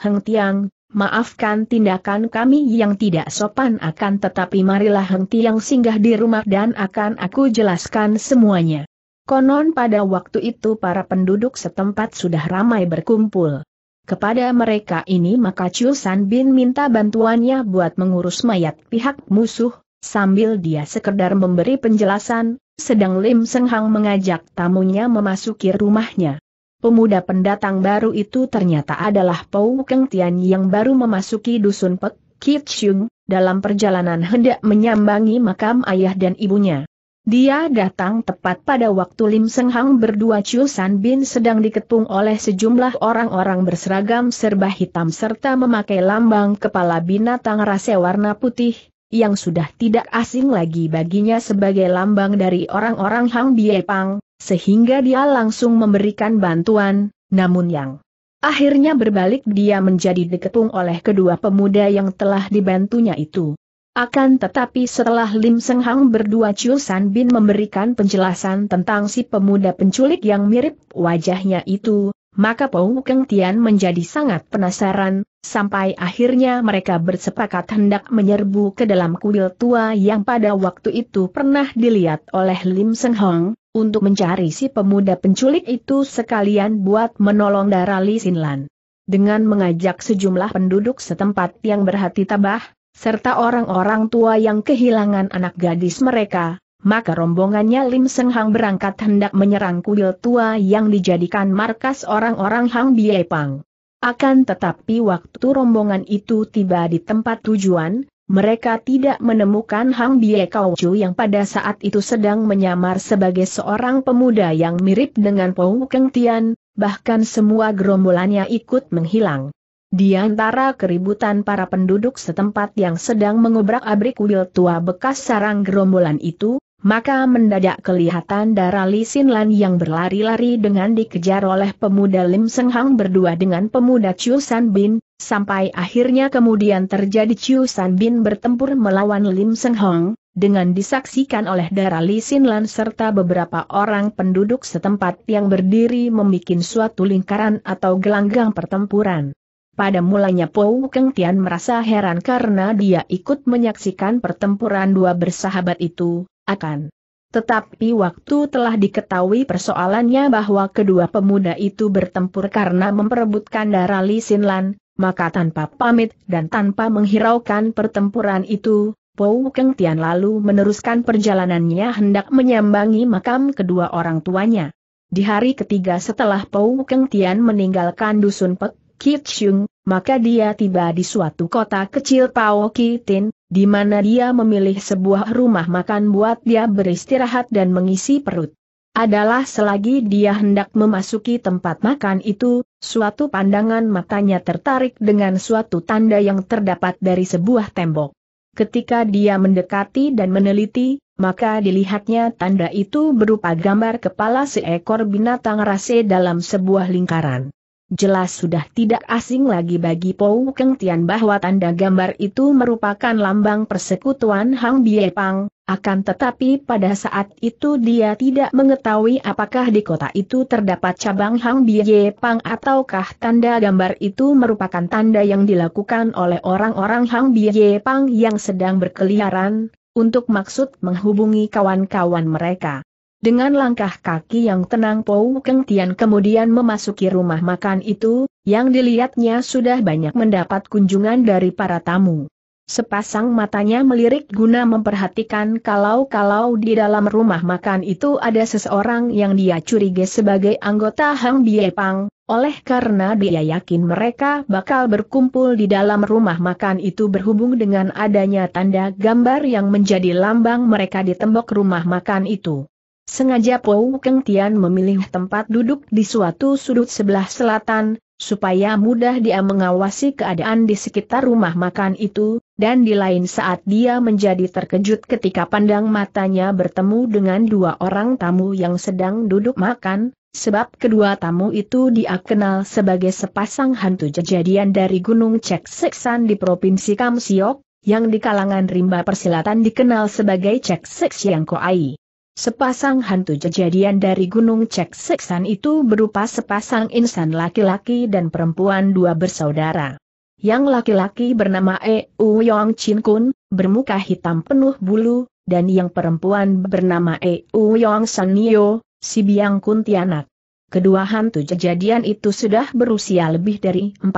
Heng Tiang, maafkan tindakan kami yang tidak sopan akan tetapi marilah Heng Tiang singgah di rumah dan akan aku jelaskan semuanya. Konon pada waktu itu para penduduk setempat sudah ramai berkumpul. Kepada mereka ini maka Chu San Bin minta bantuannya buat mengurus mayat pihak musuh, sambil dia sekedar memberi penjelasan, sedang Lim Seng Hang mengajak tamunya memasuki rumahnya. Pemuda pendatang baru itu ternyata adalah Pau Keng Tian yang baru memasuki dusun Pek Kit Chung, dalam perjalanan hendak menyambangi makam ayah dan ibunya. Dia datang tepat pada waktu Lim Seng Hang berdua Chu San Bin sedang dikepung oleh sejumlah orang-orang berseragam serba hitam serta memakai lambang kepala binatang rasa warna putih, yang sudah tidak asing lagi baginya sebagai lambang dari orang-orang Hang Biepang, sehingga dia langsung memberikan bantuan, namun yang akhirnya berbalik dia menjadi dikepung oleh kedua pemuda yang telah dibantunya itu. Akan tetapi setelah Lim Seng Hang berdua Chu San Bin memberikan penjelasan tentang si pemuda penculik yang mirip wajahnya itu, maka Pau Keng Tian menjadi sangat penasaran, sampai akhirnya mereka bersepakat hendak menyerbu ke dalam kuil tua yang pada waktu itu pernah dilihat oleh Lim Seng Hong, untuk mencari si pemuda penculik itu sekalian buat menolong Dara Li Sinlan. Dengan mengajak sejumlah penduduk setempat yang berhati tabah, serta orang-orang tua yang kehilangan anak gadis mereka, maka rombongannya Lim Seng Hang berangkat hendak menyerang kuil tua yang dijadikan markas orang-orang Hang Biepang. Akan tetapi waktu rombongan itu tiba di tempat tujuan, mereka tidak menemukan Hang Bie Kau Chu yang pada saat itu sedang menyamar sebagai seorang pemuda yang mirip dengan Pou Keng Tian, bahkan semua gerombolannya ikut menghilang. Di antara keributan para penduduk setempat yang sedang mengobrak-abrik kuil tua bekas sarang gerombolan itu, maka mendadak kelihatan darah Li Lan yang berlari-lari dengan dikejar oleh pemuda Lim Seng Hang berdua dengan pemuda Chiu San Bin, sampai akhirnya kemudian terjadi Chiu San Bin bertempur melawan Lim Seng Hang, dengan disaksikan oleh darah Li Lan serta beberapa orang penduduk setempat yang berdiri membuat suatu lingkaran atau gelanggang pertempuran. Pada mulanya Pou Keng Tian merasa heran karena dia ikut menyaksikan pertempuran dua bersahabat itu, akan. Tetapi waktu telah diketahui persoalannya bahwa kedua pemuda itu bertempur karena memperebutkan darah Li Lan, maka tanpa pamit dan tanpa menghiraukan pertempuran itu, Pou Keng Tian lalu meneruskan perjalanannya hendak menyambangi makam kedua orang tuanya. Di hari ketiga setelah Pou Keng Tian meninggalkan dusun Pek Kit Shung, maka dia tiba di suatu kota kecil Pao Kitin, di mana dia memilih sebuah rumah makan buat dia beristirahat dan mengisi perut. Adalah selagi dia hendak memasuki tempat makan itu, suatu pandangan matanya tertarik dengan suatu tanda yang terdapat dari sebuah tembok. Ketika dia mendekati dan meneliti, maka dilihatnya tanda itu berupa gambar kepala seekor binatang rase dalam sebuah lingkaran. Jelas sudah tidak asing lagi bagi Pou Keng Tian bahwa tanda gambar itu merupakan lambang persekutuan Hang Biepang, akan tetapi pada saat itu dia tidak mengetahui apakah di kota itu terdapat cabang Hang Biepang ataukah tanda gambar itu merupakan tanda yang dilakukan oleh orang-orang Hang Biepang yang sedang berkeliaran, untuk maksud menghubungi kawan-kawan mereka. Dengan langkah kaki yang tenang Pou Keng Tian kemudian memasuki rumah makan itu, yang dilihatnya sudah banyak mendapat kunjungan dari para tamu. Sepasang matanya melirik guna memperhatikan kalau-kalau di dalam rumah makan itu ada seseorang yang dia curiga sebagai anggota Hang Biepang, oleh karena dia yakin mereka bakal berkumpul di dalam rumah makan itu berhubung dengan adanya tanda gambar yang menjadi lambang mereka di tembok rumah makan itu. Sengaja Pou Keng Tian memilih tempat duduk di suatu sudut sebelah selatan, supaya mudah dia mengawasi keadaan di sekitar rumah makan itu, dan di lain saat dia menjadi terkejut ketika pandang matanya bertemu dengan dua orang tamu yang sedang duduk makan, sebab kedua tamu itu dia kenal sebagai sepasang hantu kejadian dari Gunung Cek Seksan di Provinsi Kamsiok, yang di kalangan rimba persilatan dikenal sebagai Cek Sek Siang Koai. Sepasang hantu kejadian dari Gunung Cek Seksan itu berupa sepasang insan laki-laki dan perempuan dua bersaudara. Yang laki-laki bernama E. U Yong Chin Kun, bermuka hitam penuh bulu, dan yang perempuan bernama E. U Yong San Nio, si Biang Kuntianak. Kedua hantu kejadian itu sudah berusia lebih dari 40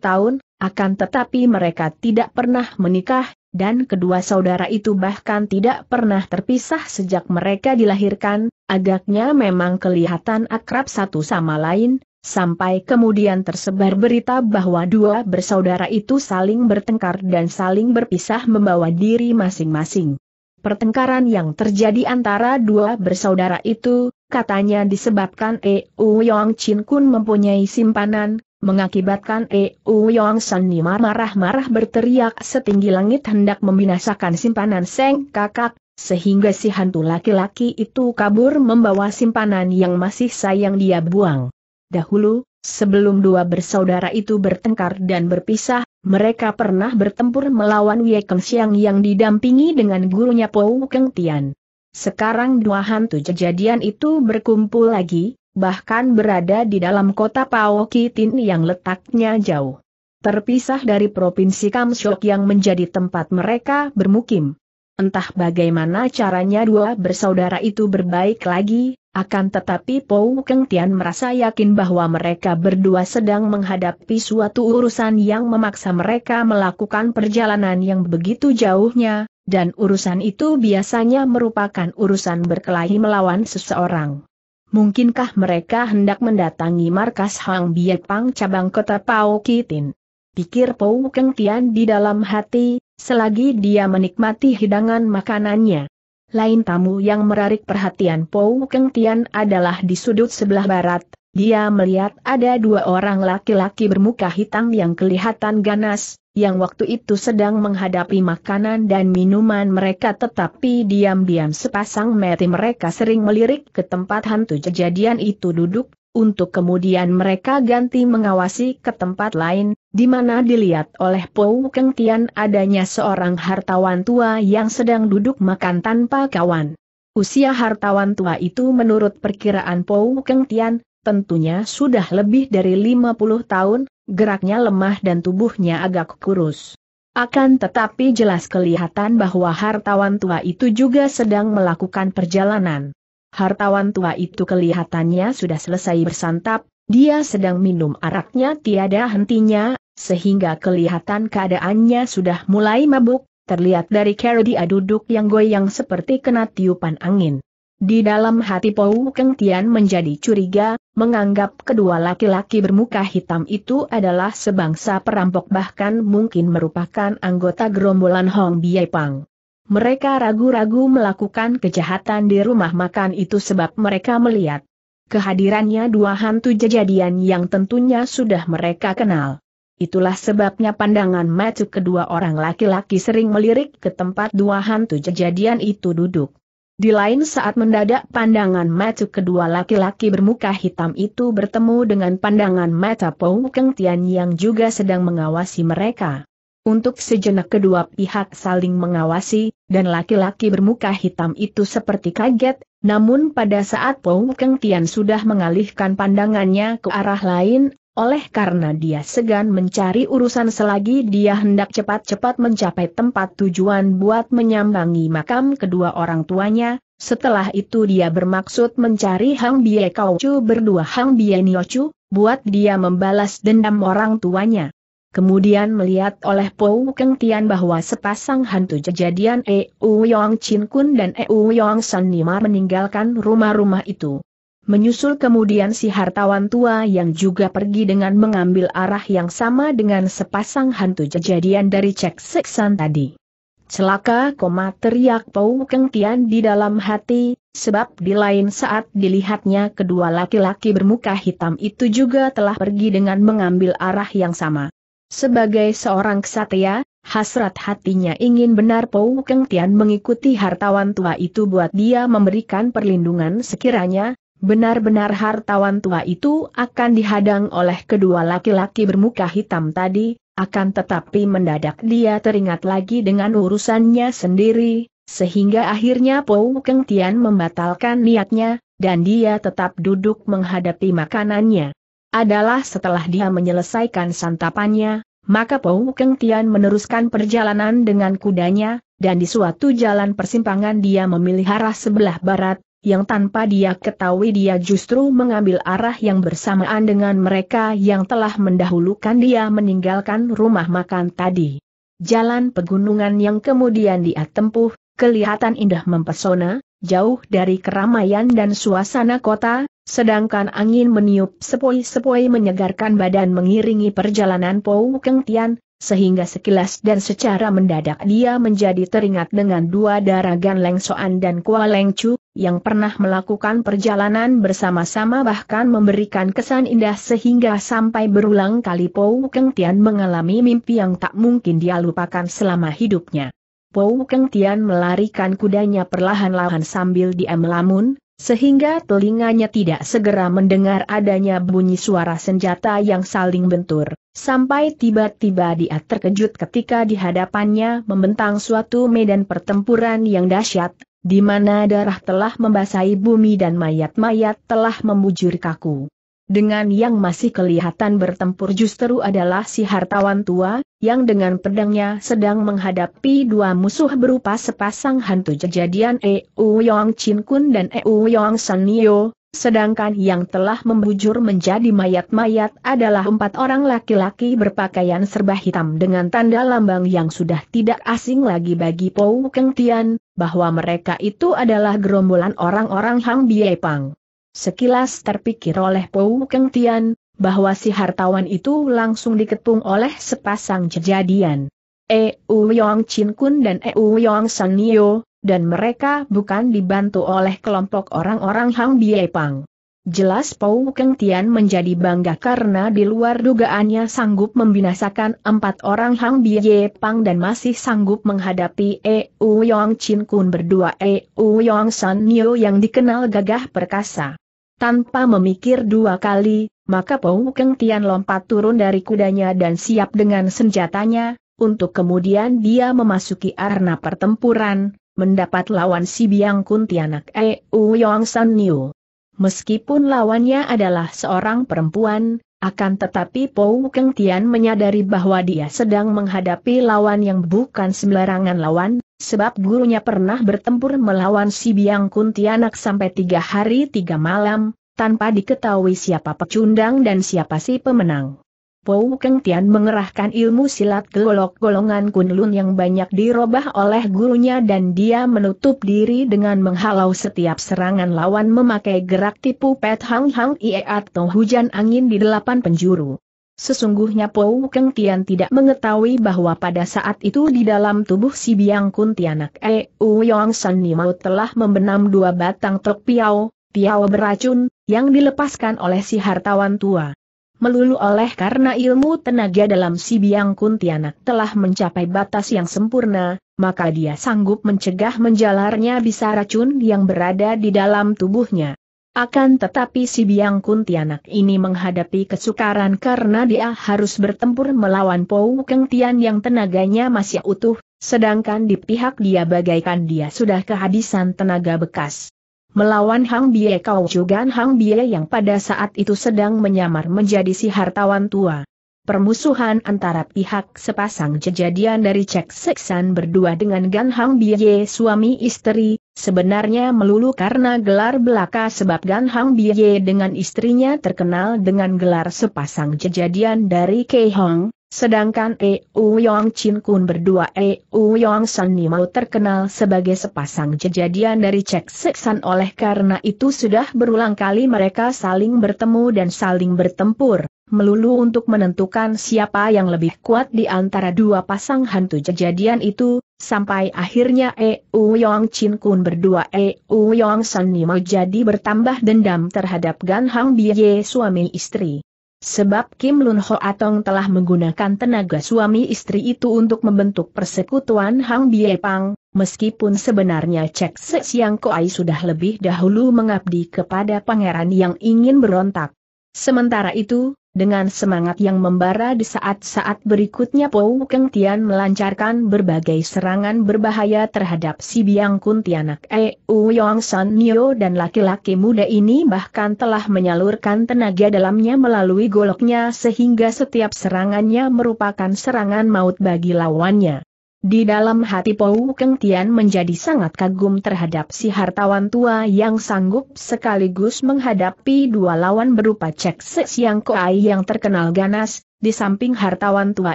tahun, akan tetapi mereka tidak pernah menikah, dan kedua saudara itu bahkan tidak pernah terpisah sejak mereka dilahirkan, agaknya memang kelihatan akrab satu sama lain, sampai kemudian tersebar berita bahwa dua bersaudara itu saling bertengkar dan saling berpisah membawa diri masing-masing. Pertengkaran yang terjadi antara dua bersaudara itu, katanya disebabkan E. U Yong Chin Kun mempunyai simpanan, mengakibatkan E. U Yong San Nima marah-marah berteriak setinggi langit hendak membinasakan simpanan Seng kakak, sehingga si hantu laki-laki itu kabur membawa simpanan yang masih sayang dia buang. Dahulu, sebelum dua bersaudara itu bertengkar dan berpisah, mereka pernah bertempur melawan Wei Keng Xiang yang didampingi dengan gurunya Pou Keng Tian. Sekarang dua hantu kejadian itu berkumpul lagi, bahkan berada di dalam kota Pao Kitin yang letaknya jauh. terpisah dari provinsi Kamsyok yang menjadi tempat mereka bermukim. Entah bagaimana caranya dua bersaudara itu berbaik lagi, akan tetapi Pou Keng Tian merasa yakin bahwa mereka berdua sedang menghadapi suatu urusan yang memaksa mereka melakukan perjalanan yang begitu jauhnya, dan urusan itu biasanya merupakan urusan berkelahi melawan seseorang. Mungkinkah mereka hendak mendatangi markas Hang Biepang cabang kota Pao Kitin? Pikir Pou Keng Tian di dalam hati, selagi dia menikmati hidangan makanannya. Lain tamu yang merarik perhatian Pou Keng Tian adalah di sudut sebelah barat, dia melihat ada dua orang laki-laki bermuka hitam yang kelihatan ganas, yang waktu itu sedang menghadapi makanan dan minuman mereka tetapi diam-diam sepasang mati mereka sering melirik ke tempat hantu kejadian itu duduk, untuk kemudian mereka ganti mengawasi ke tempat lain, di mana dilihat oleh Pou Keng Tian adanya seorang hartawan tua yang sedang duduk makan tanpa kawan. Usia hartawan tua itu menurut perkiraan Pou Keng Tian, tentunya sudah lebih dari 50 tahun, geraknya lemah dan tubuhnya agak kurus. Akan tetapi jelas kelihatan bahwa hartawan tua itu juga sedang melakukan perjalanan. Hartawan tua itu kelihatannya sudah selesai bersantap, dia sedang minum araknya tiada hentinya, sehingga kelihatan keadaannya sudah mulai mabuk, terlihat dari cara dia duduk yang goyang seperti kena tiupan angin. Di dalam hati Pou Keng Tian menjadi curiga, menganggap kedua laki-laki bermuka hitam itu adalah sebangsa perampok bahkan mungkin merupakan anggota gerombolan Hong Biai Pang. Mereka ragu-ragu melakukan kejahatan di rumah makan itu sebab mereka melihat kehadirannya dua hantu kejadian yang tentunya sudah mereka kenal. Itulah sebabnya pandangan mata kedua orang laki-laki sering melirik ke tempat dua hantu kejadian itu duduk. Di lain saat mendadak pandangan mata kedua laki-laki bermuka hitam itu bertemu dengan pandangan mata Pou Keng Tian yang juga sedang mengawasi mereka. Untuk sejenak kedua pihak saling mengawasi, dan laki-laki bermuka hitam itu seperti kaget, namun pada saat Pou Keng Tian sudah mengalihkan pandangannya ke arah lain, oleh karena dia segan mencari urusan selagi dia hendak cepat-cepat mencapai tempat tujuan buat menyambangi makam kedua orang tuanya, setelah itu dia bermaksud mencari Hang Bie Kau Chu berdua Hang Bie Nio Chu, buat dia membalas dendam orang tuanya. Kemudian melihat oleh Pou Keng Tian bahwa sepasang hantu kejadian Eu Yong Chin Kun dan Eu Yong San Nima meninggalkan rumah-rumah itu. Menyusul kemudian si hartawan tua yang juga pergi dengan mengambil arah yang sama dengan sepasang hantu kejadian dari Cek Seksan tadi. Celaka koma teriak Pou Keng Tian di dalam hati, sebab di lain saat dilihatnya kedua laki-laki bermuka hitam itu juga telah pergi dengan mengambil arah yang sama. Sebagai seorang ksatria, hasrat hatinya ingin benar Pou Keng Tian mengikuti hartawan tua itu buat dia memberikan perlindungan sekiranya, benar-benar hartawan tua itu akan dihadang oleh kedua laki-laki bermuka hitam tadi, akan tetapi mendadak dia teringat lagi dengan urusannya sendiri, sehingga akhirnya Pou Keng Tian membatalkan niatnya, dan dia tetap duduk menghadapi makanannya. Adalah setelah dia menyelesaikan santapannya, maka Pou Keng Tian meneruskan perjalanan dengan kudanya, dan di suatu jalan persimpangan dia memilih arah sebelah barat, yang tanpa dia ketahui dia justru mengambil arah yang bersamaan dengan mereka yang telah mendahulukan dia meninggalkan rumah makan tadi. Jalan pegunungan yang kemudian dia tempuh, kelihatan indah mempesona, jauh dari keramaian dan suasana kota, sedangkan angin meniup sepoi-sepoi menyegarkan badan mengiringi perjalanan Pou Keng Tian, sehingga sekilas dan secara mendadak dia menjadi teringat dengan dua daragan Leng Soan dan Kua Leng Chu, yang pernah melakukan perjalanan bersama-sama bahkan memberikan kesan indah sehingga sampai berulang kali Pou Keng Tian mengalami mimpi yang tak mungkin dia lupakan selama hidupnya. Pou Keng Tian melarikan kudanya perlahan-lahan sambil diam lamun, sehingga telinganya tidak segera mendengar adanya bunyi suara senjata yang saling bentur, sampai tiba-tiba dia terkejut ketika di hadapannya membentang suatu medan pertempuran yang dahsyat, di mana darah telah membasahi bumi dan mayat-mayat telah membujur kaku. dengan yang masih kelihatan bertempur justru adalah si hartawan tua, yang dengan pedangnya sedang menghadapi dua musuh berupa sepasang hantu kejadian Eu Yong Chin Kun dan Eu Yong San Nio, sedangkan yang telah membujur menjadi mayat-mayat adalah empat orang laki-laki berpakaian serba hitam dengan tanda lambang yang sudah tidak asing lagi bagi Pou Keng Tian, bahwa mereka itu adalah gerombolan orang-orang Hang Bie Pang. Sekilas terpikir oleh Pou Keng Tian, bahwa si hartawan itu langsung dikepung oleh sepasang kejadian. Eu Yong Chin Kun dan Eu Yong San Nio, dan mereka bukan dibantu oleh kelompok orang-orang Hang Bie Pang. Jelas Pou Keng Tian menjadi bangga karena di luar dugaannya sanggup membinasakan empat orang Hang Bie Pang dan masih sanggup menghadapi Eu Yong Chin Kun berdua Eu Yong San Nio yang dikenal gagah perkasa. Tanpa memikir dua kali, maka Pou Keng Tian lompat turun dari kudanya dan siap dengan senjatanya, untuk kemudian dia memasuki arena pertempuran, mendapat lawan si Biang Kuntianak E. U Yong San Niu. Meskipun lawannya adalah seorang perempuan, akan tetapi Pou Keng Tian menyadari bahwa dia sedang menghadapi lawan yang bukan sembarangan lawan, sebab gurunya pernah bertempur melawan si Biang Kuntianak sampai tiga hari tiga malam, tanpa diketahui siapa pecundang dan siapa si pemenang. Pou Keng Tian mengerahkan ilmu silat golok golongan Kunlun yang banyak dirobah oleh gurunya dan dia menutup diri dengan menghalau setiap serangan lawan memakai gerak tipu pet hang hang ie atau hujan angin di delapan penjuru. Sesungguhnya Pou Keng Tian tidak mengetahui bahwa pada saat itu di dalam tubuh si Biang Kuntianak E. U Yong San Nimau telah membenam dua batang truk piau, piau beracun, yang dilepaskan oleh si hartawan tua. Melulu oleh karena ilmu tenaga dalam si Biang Kuntianak telah mencapai batas yang sempurna, maka dia sanggup mencegah menjalarnya bisa racun yang berada di dalam tubuhnya. Akan tetapi si Biang Kuntianak ini menghadapi kesukaran karena dia harus bertempur melawan Pou Keng Tian yang tenaganya masih utuh, sedangkan di pihak dia bagaikan dia sudah kehabisan tenaga bekas. Melawan Hang Bie Kau Jugan. Hang Bie yang pada saat itu sedang menyamar menjadi si hartawan tua. Permusuhan antara pihak sepasang kejadian dari Cek Seksan berdua dengan Gan Hang Biye suami istri, sebenarnya melulu karena gelar belaka sebab Gan Hang Biye dengan istrinya terkenal dengan gelar sepasang kejadian dari Kei Hong, sedangkan E U Yong Chin Kun berdua E U Yong San mau terkenal sebagai sepasang kejadian dari Cek Seksan oleh karena itu sudah berulang kali mereka saling bertemu dan saling bertempur melulu untuk menentukan siapa yang lebih kuat di antara dua pasang hantu kejadian itu, sampai akhirnya E. U Yong Chin Kun berdua E. U Yong San mau jadi bertambah dendam terhadap Gan Hang Biye suami istri. Sebab Kim Lun Ho Atong telah menggunakan tenaga suami istri itu untuk membentuk persekutuan Hang Bie Pang, meskipun sebenarnya Cek Se Siang Koai sudah lebih dahulu mengabdi kepada pangeran yang ingin berontak. Sementara itu, dengan semangat yang membara di saat-saat berikutnya Pou Keng Tian melancarkan berbagai serangan berbahaya terhadap si Biang Kuntianak E. U Yong San Nio dan laki-laki muda ini bahkan telah menyalurkan tenaga dalamnya melalui goloknya sehingga setiap serangannya merupakan serangan maut bagi lawannya. Di dalam hati Pou Keng Tian menjadi sangat kagum terhadap si hartawan tua yang sanggup sekaligus menghadapi dua lawan berupa Cek Se Siang Koai yang terkenal ganas, di samping hartawan tua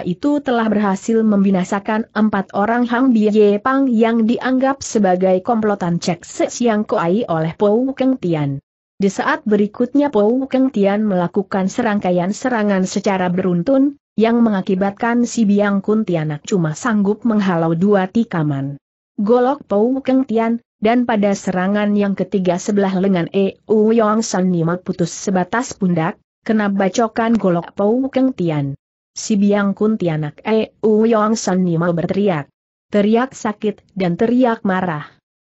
itu telah berhasil membinasakan empat orang Hang Bie Pang yang dianggap sebagai komplotan Cek Se Siang Koai oleh Pou Keng Tian. Di saat berikutnya Pou Keng Tian melakukan serangkaian serangan secara beruntun, yang mengakibatkan si Biang Kuntianak cuma sanggup menghalau dua tikaman. Golok Pou Keng Tian, dan pada serangan yang ketiga sebelah lengan E. U Yong San Nima putus sebatas pundak, kena bacokan golok Pou Keng Tian. Si Biang Kuntianak E. U Yong San Nima berteriak. Teriak sakit dan teriak marah.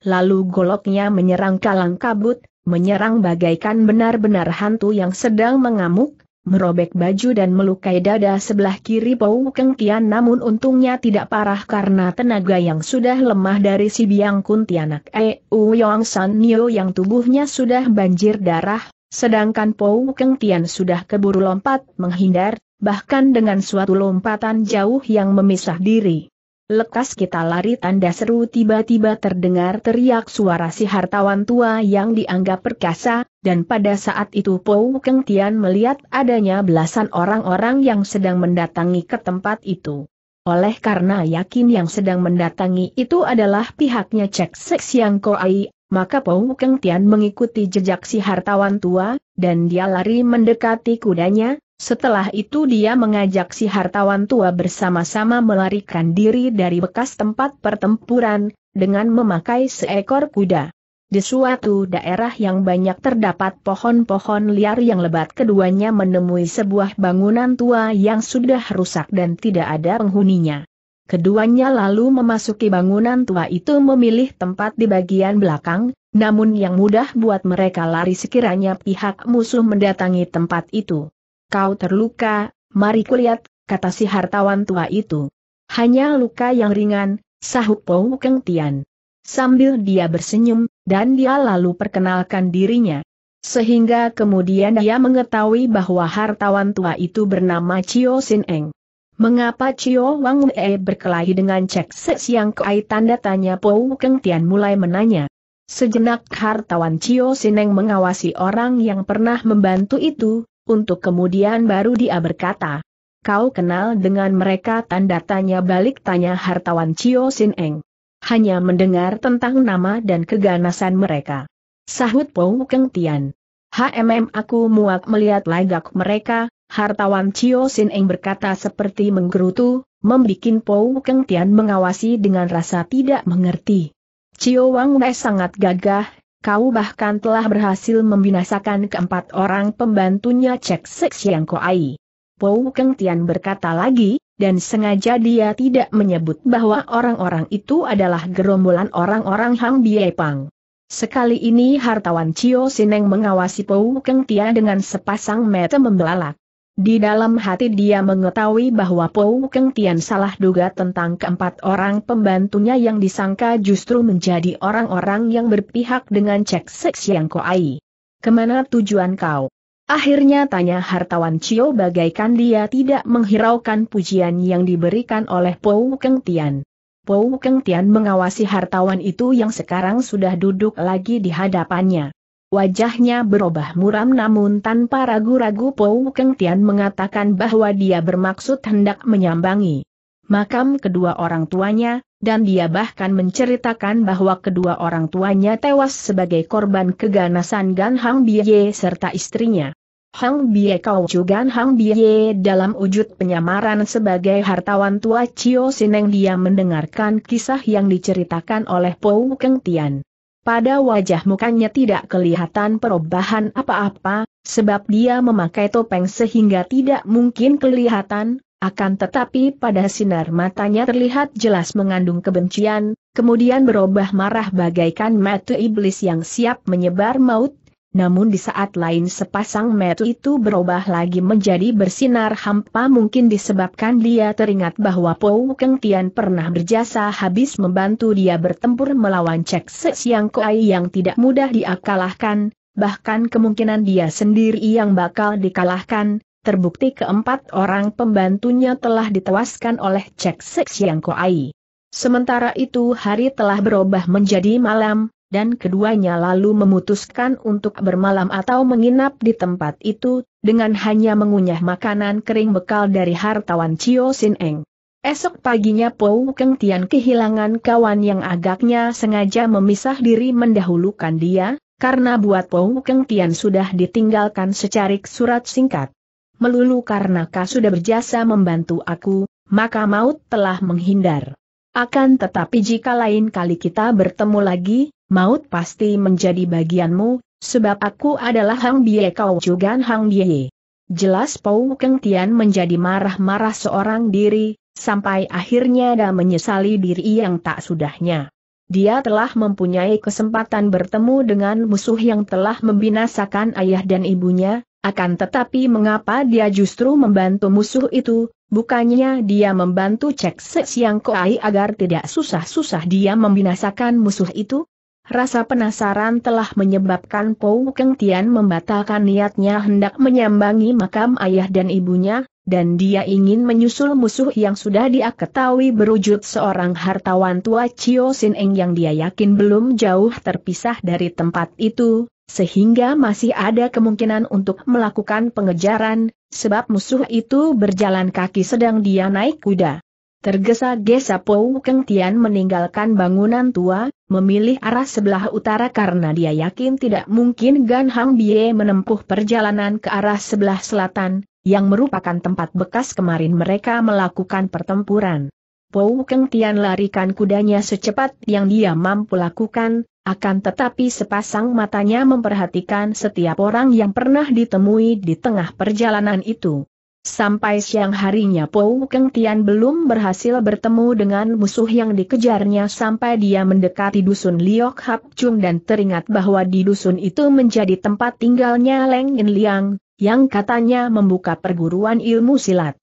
Lalu goloknya menyerang kalang kabut, menyerang bagaikan benar-benar hantu yang sedang mengamuk, merobek baju dan melukai dada sebelah kiri Pou Keng Tian namun untungnya tidak parah karena tenaga yang sudah lemah dari si Biang Kuntianak E. U Yong San Nio yang tubuhnya sudah banjir darah, Sedangkan Pou Keng Tian sudah keburu lompat menghindar, bahkan dengan suatu lompatan jauh yang memisah diri. Lekas kita lari tanda seru tiba-tiba terdengar teriak suara si hartawan tua yang dianggap perkasa, dan pada saat itu Pou Keng Tian melihat adanya belasan orang-orang yang sedang mendatangi ke tempat itu. Oleh karena yakin yang sedang mendatangi itu adalah pihaknya Cek Sek Siang Koai, maka Pou Keng Tian mengikuti jejak si hartawan tua, dan dia lari mendekati kudanya, setelah itu dia mengajak si hartawan tua bersama-sama melarikan diri dari bekas tempat pertempuran, dengan memakai seekor kuda. Di suatu daerah yang banyak terdapat pohon-pohon liar yang lebat keduanya menemui sebuah bangunan tua yang sudah rusak dan tidak ada penghuninya. Keduanya lalu memasuki bangunan tua itu memilih tempat di bagian belakang, namun yang mudah buat mereka lari sekiranya pihak musuh mendatangi tempat itu. Kau terluka, mari kulihat, kata si hartawan tua itu. Hanya luka yang ringan, sahut Pou Keng Tian. Sambil dia bersenyum, dan dia lalu perkenalkan dirinya. Sehingga kemudian dia mengetahui bahwa hartawan tua itu bernama Chio Sin Eng. Mengapa Chio Wang Wei berkelahi dengan Cek Se Siang Kai tanda tanya Pou Keng Tian mulai menanya. Sejenak hartawan Chio Sineng mengawasi orang yang pernah membantu itu, untuk kemudian baru dia berkata, Kau kenal dengan mereka tanda tanya balik tanya hartawan Chio Sin Eng. Hanya mendengar tentang nama dan keganasan mereka. Sahut Pou Keng Tian. HMM aku muak melihat lagak mereka, hartawan Chio Sin Eng berkata seperti menggerutu, membikin Pou Keng Tian mengawasi dengan rasa tidak mengerti. Chio Wang Wei sangat gagah, kau bahkan telah berhasil membinasakan keempat orang pembantunya Cek Sek Siang Koai. Pou Keng Tian berkata lagi, dan sengaja dia tidak menyebut bahwa orang-orang itu adalah gerombolan orang-orang Hang Bie Pang. Sekali ini hartawan Cio Sineng mengawasi Pou Keng Tian dengan sepasang mata membelalak. Di dalam hati dia mengetahui bahwa Pou Keng Tian salah duga tentang keempat orang pembantunya yang disangka justru menjadi orang-orang yang berpihak dengan Cek Sek Siang Koai. Ke mana tujuan kau? Akhirnya tanya hartawan Cio bagaikan dia tidak menghiraukan pujian yang diberikan oleh Pou Keng Tian. Pou Keng Tian mengawasi hartawan itu yang sekarang sudah duduk lagi di hadapannya. Wajahnya berubah muram namun tanpa ragu-ragu Pou Keng Tian mengatakan bahwa dia bermaksud hendak menyambangi makam kedua orang tuanya, dan dia bahkan menceritakan bahwa kedua orang tuanya tewas sebagai korban keganasan Gan Hang Biye serta istrinya. Hang Bie Kau Gan Hang Bie dalam wujud penyamaran sebagai hartawan tua Cio Sineng dia mendengarkan kisah yang diceritakan oleh Pou Keng Tian. Pada wajah mukanya tidak kelihatan perubahan apa-apa, sebab dia memakai topeng sehingga tidak mungkin kelihatan, akan tetapi pada sinar matanya terlihat jelas mengandung kebencian, kemudian berubah marah bagaikan mata iblis yang siap menyebar maut, namun di saat lain sepasang metu itu berubah lagi menjadi bersinar hampa mungkin disebabkan dia teringat bahwa Pou Keng Tian pernah berjasa habis membantu dia bertempur melawan Cek Se Siang Koai yang tidak mudah diakalahkan, bahkan kemungkinan dia sendiri yang bakal dikalahkan, terbukti keempat orang pembantunya telah ditewaskan oleh Cek Se Siang Koai. Sementara itu hari telah berubah menjadi malam, dan keduanya lalu memutuskan untuk bermalam atau menginap di tempat itu, dengan hanya mengunyah makanan kering bekal dari hartawan Cio Sin Eng. Esok paginya Pou Keng Tian kehilangan kawan yang agaknya sengaja memisah diri mendahulukan dia, karena buat Pou Keng Tian sudah ditinggalkan secarik surat singkat. Melulu karena kau sudah berjasa membantu aku, maka maut telah menghindar. Akan tetapi jika lain kali kita bertemu lagi, maut pasti menjadi bagianmu, sebab aku adalah Hang Bie kau juga Hang Bie. Jelas Pau Keng Tian menjadi marah-marah seorang diri, sampai akhirnya dia menyesali diri yang tak sudahnya. Dia telah mempunyai kesempatan bertemu dengan musuh yang telah membinasakan ayah dan ibunya, akan tetapi mengapa dia justru membantu musuh itu, bukannya dia membantu cek Siang Koai agar tidak susah-susah dia membinasakan musuh itu? Rasa penasaran telah menyebabkan Pou Keng Tian membatalkan niatnya hendak menyambangi makam ayah dan ibunya, dan dia ingin menyusul musuh yang sudah dia ketahui berwujud seorang hartawan tua Chio Sin Eng yang dia yakin belum jauh terpisah dari tempat itu, sehingga masih ada kemungkinan untuk melakukan pengejaran, sebab musuh itu berjalan kaki sedang dia naik kuda. Tergesa-gesa Pou Keng Tian meninggalkan bangunan tua, memilih arah sebelah utara karena dia yakin tidak mungkin Gan Hang Bie menempuh perjalanan ke arah sebelah selatan, yang merupakan tempat bekas kemarin mereka melakukan pertempuran. Pou Keng Tian larikan kudanya secepat yang dia mampu lakukan, akan tetapi sepasang matanya memperhatikan setiap orang yang pernah ditemui di tengah perjalanan itu. Sampai siang harinya Pou Keng Tian belum berhasil bertemu dengan musuh yang dikejarnya sampai dia mendekati dusun Liok Hap Chung dan teringat bahwa di dusun itu menjadi tempat tinggalnya Leng In Liang, yang katanya membuka perguruan ilmu silat.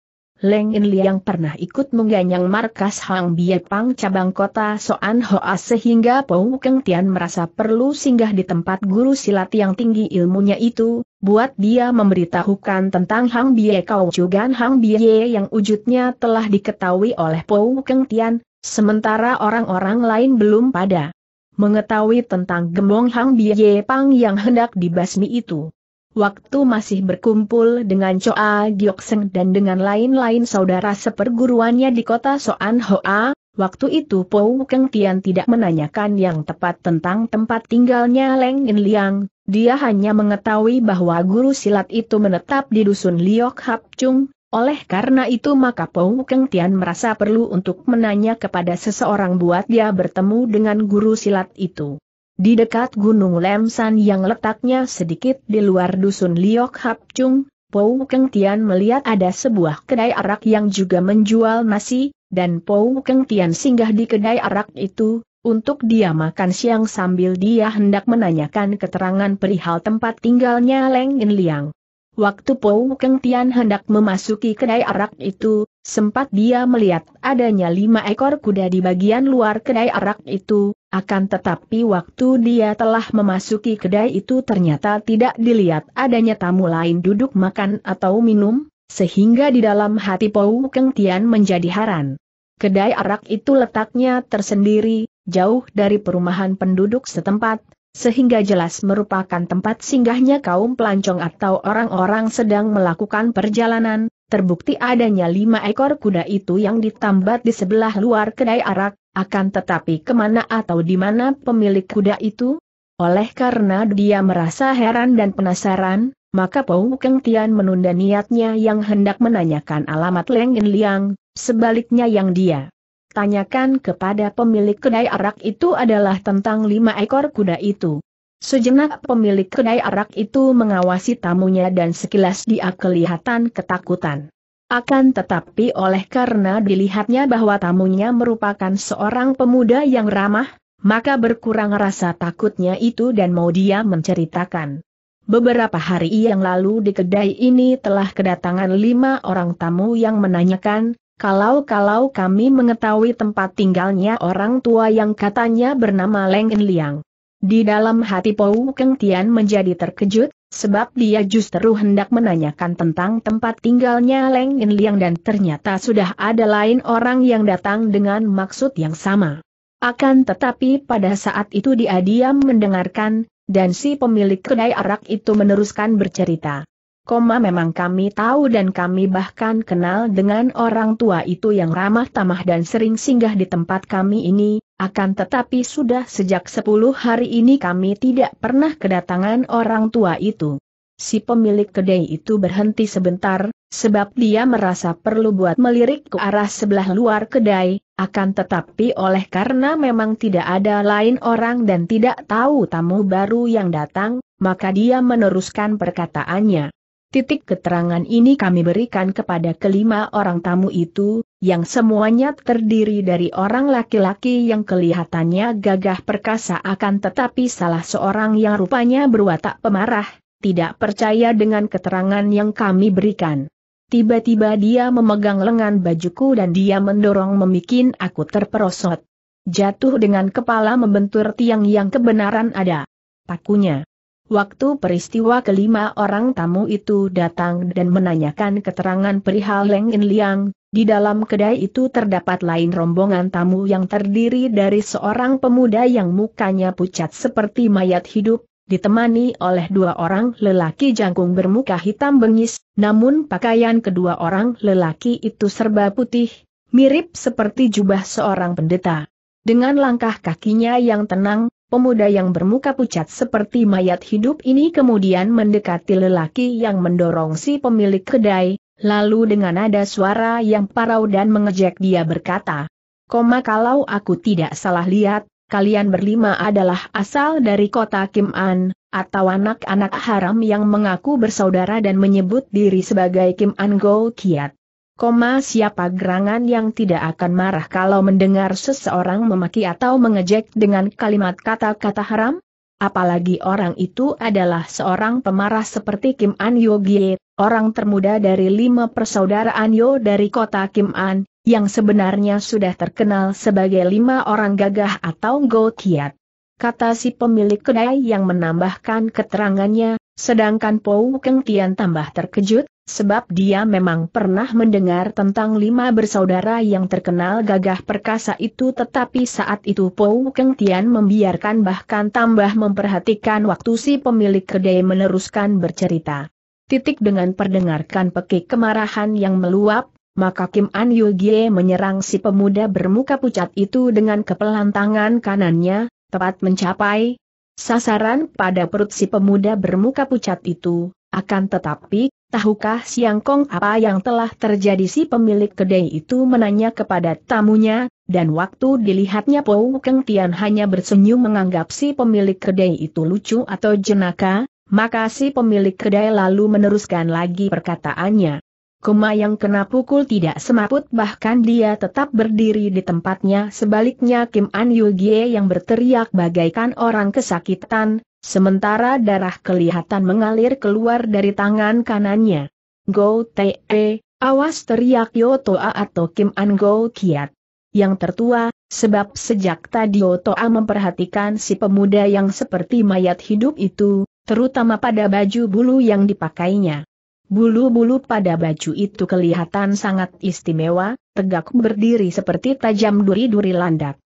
Leng In Liang pernah ikut mengganyang markas Hang Biepang cabang kota Soan Hoa sehingga Pou Keng Tian merasa perlu singgah di tempat guru silat yang tinggi ilmunya itu, buat dia memberitahukan tentang Hang Bie Kau Cugan Hang Bie yang wujudnya telah diketahui oleh Pou Keng Tian, sementara orang-orang lain belum pada mengetahui tentang gembong Hang Bie Pang yang hendak dibasmi itu. Waktu masih berkumpul dengan Choa Giok Seng dan dengan lain-lain saudara seperguruannya di kota Soan Hoa, waktu itu Pou Keng Tian tidak menanyakan yang tepat tentang tempat tinggalnya Leng In Liang, dia hanya mengetahui bahwa guru silat itu menetap di dusun Liok Hap Chung, oleh karena itu maka Pou Keng Tian merasa perlu untuk menanya kepada seseorang buat dia bertemu dengan guru silat itu. Di dekat Gunung Lemsan yang letaknya sedikit di luar dusun Liok Hap Chung, Pou Keng Tian melihat ada sebuah kedai arak yang juga menjual nasi, dan Pou Keng Tian singgah di kedai arak itu, untuk dia makan siang sambil dia hendak menanyakan keterangan perihal tempat tinggalnya Leng In Liang. Waktu Pou Keng Tian hendak memasuki kedai arak itu, sempat dia melihat adanya lima ekor kuda di bagian luar kedai arak itu, akan tetapi waktu dia telah memasuki kedai itu ternyata tidak dilihat adanya tamu lain duduk makan atau minum, sehingga di dalam hati Pou Keng Tian menjadi haran. Kedai arak itu letaknya tersendiri, jauh dari perumahan penduduk setempat, sehingga jelas merupakan tempat singgahnya kaum pelancong atau orang-orang sedang melakukan perjalanan, terbukti adanya lima ekor kuda itu yang ditambat di sebelah luar kedai arak, akan tetapi ke mana atau di mana pemilik kuda itu? Oleh karena dia merasa heran dan penasaran, maka Pou Keng Tian menunda niatnya yang hendak menanyakan alamat Leng In Liang, sebaliknya yang dia tanyakan kepada pemilik kedai arak itu adalah tentang lima ekor kuda itu. Sejenak pemilik kedai arak itu mengawasi tamunya dan sekilas dia kelihatan ketakutan. Akan tetapi oleh karena dilihatnya bahwa tamunya merupakan seorang pemuda yang ramah, maka berkurang rasa takutnya itu dan mau dia menceritakan. Beberapa hari yang lalu di kedai ini telah kedatangan lima orang tamu yang menanyakan, kalau-kalau kami mengetahui tempat tinggalnya orang tua yang katanya bernama Leng Liang. Di dalam hati Pou Keng Tian menjadi terkejut, sebab dia justru hendak menanyakan tentang tempat tinggalnya Leng In Liang dan ternyata sudah ada lain orang yang datang dengan maksud yang sama. Akan tetapi pada saat itu dia diam mendengarkan, dan si pemilik kedai arak itu meneruskan bercerita. Koma memang kami tahu dan kami bahkan kenal dengan orang tua itu yang ramah tamah dan sering singgah di tempat kami ini, akan tetapi sudah sejak sepuluh hari ini kami tidak pernah kedatangan orang tua itu. Si pemilik kedai itu berhenti sebentar, sebab dia merasa perlu buat melirik ke arah sebelah luar kedai, akan tetapi oleh karena memang tidak ada lain orang dan tidak tahu tamu baru yang datang, maka dia meneruskan perkataannya. Titik keterangan ini kami berikan kepada kelima orang tamu itu, yang semuanya terdiri dari orang laki-laki yang kelihatannya gagah perkasa akan tetapi salah seorang yang rupanya berwatak pemarah, tidak percaya dengan keterangan yang kami berikan. Tiba-tiba dia memegang lengan bajuku dan dia mendorong memikin aku terperosot. jatuh dengan kepala membentur tiang yang kebenaran ada. Pakunya. Waktu peristiwa kelima orang tamu itu datang dan menanyakan keterangan perihal Leng In Liang, di dalam kedai itu terdapat lain rombongan tamu yang terdiri dari seorang pemuda yang mukanya pucat seperti mayat hidup, ditemani oleh dua orang lelaki jangkung bermuka hitam bengis, namun pakaian kedua orang lelaki itu serba putih, mirip seperti jubah seorang pendeta. Dengan langkah kakinya yang tenang, pemuda yang bermuka pucat seperti mayat hidup ini kemudian mendekati lelaki yang mendorong si pemilik kedai, lalu dengan nada suara yang parau dan mengejek dia berkata, Koma kalau aku tidak salah lihat, kalian berlima adalah asal dari kota Kim An, atau anak-anak haram yang mengaku bersaudara dan menyebut diri sebagai Kim An Go Kiat. Koma siapa gerangan yang tidak akan marah kalau mendengar seseorang memaki atau mengejek dengan kalimat kata-kata haram? Apalagi orang itu adalah seorang pemarah seperti Kim An Yo Gie, orang termuda dari lima persaudaraan Yo dari kota Kim An, yang sebenarnya sudah terkenal sebagai lima orang gagah atau Go Kiat. Kata si pemilik kedai yang menambahkan keterangannya, sedangkan Pou Keng Tian tambah terkejut, sebab dia memang pernah mendengar tentang lima bersaudara yang terkenal gagah perkasa itu tetapi saat itu Pou Keng Tian membiarkan bahkan tambah memperhatikan waktu si pemilik kedai meneruskan bercerita. Titik dengan perdengarkan pekik kemarahan yang meluap, maka Kim An Yugie menyerang si pemuda bermuka pucat itu dengan kepelan tangan kanannya, tepat mencapai sasaran pada perut si pemuda bermuka pucat itu, akan tetapi, tahukah Siang Kong apa yang telah terjadi? Si pemilik kedai itu menanya kepada tamunya, dan waktu dilihatnya Pou Keng Tian hanya bersenyum menganggap si pemilik kedai itu lucu atau jenaka, maka si pemilik kedai lalu meneruskan lagi perkataannya. Koma yang kena pukul tidak semaput bahkan dia tetap berdiri di tempatnya sebaliknya Kim An Yugie yang berteriak bagaikan orang kesakitan, Sementara darah kelihatan mengalir keluar dari tangan kanannya. Go Te, awas teriak Yotoa atau Kim An Go Kiat. Yang tertua, sebab sejak tadi Yotoa memperhatikan si pemuda yang seperti mayat hidup itu, terutama pada baju bulu yang dipakainya. Bulu-bulu pada baju itu kelihatan sangat istimewa, tegak berdiri seperti tajam duri-duri landak.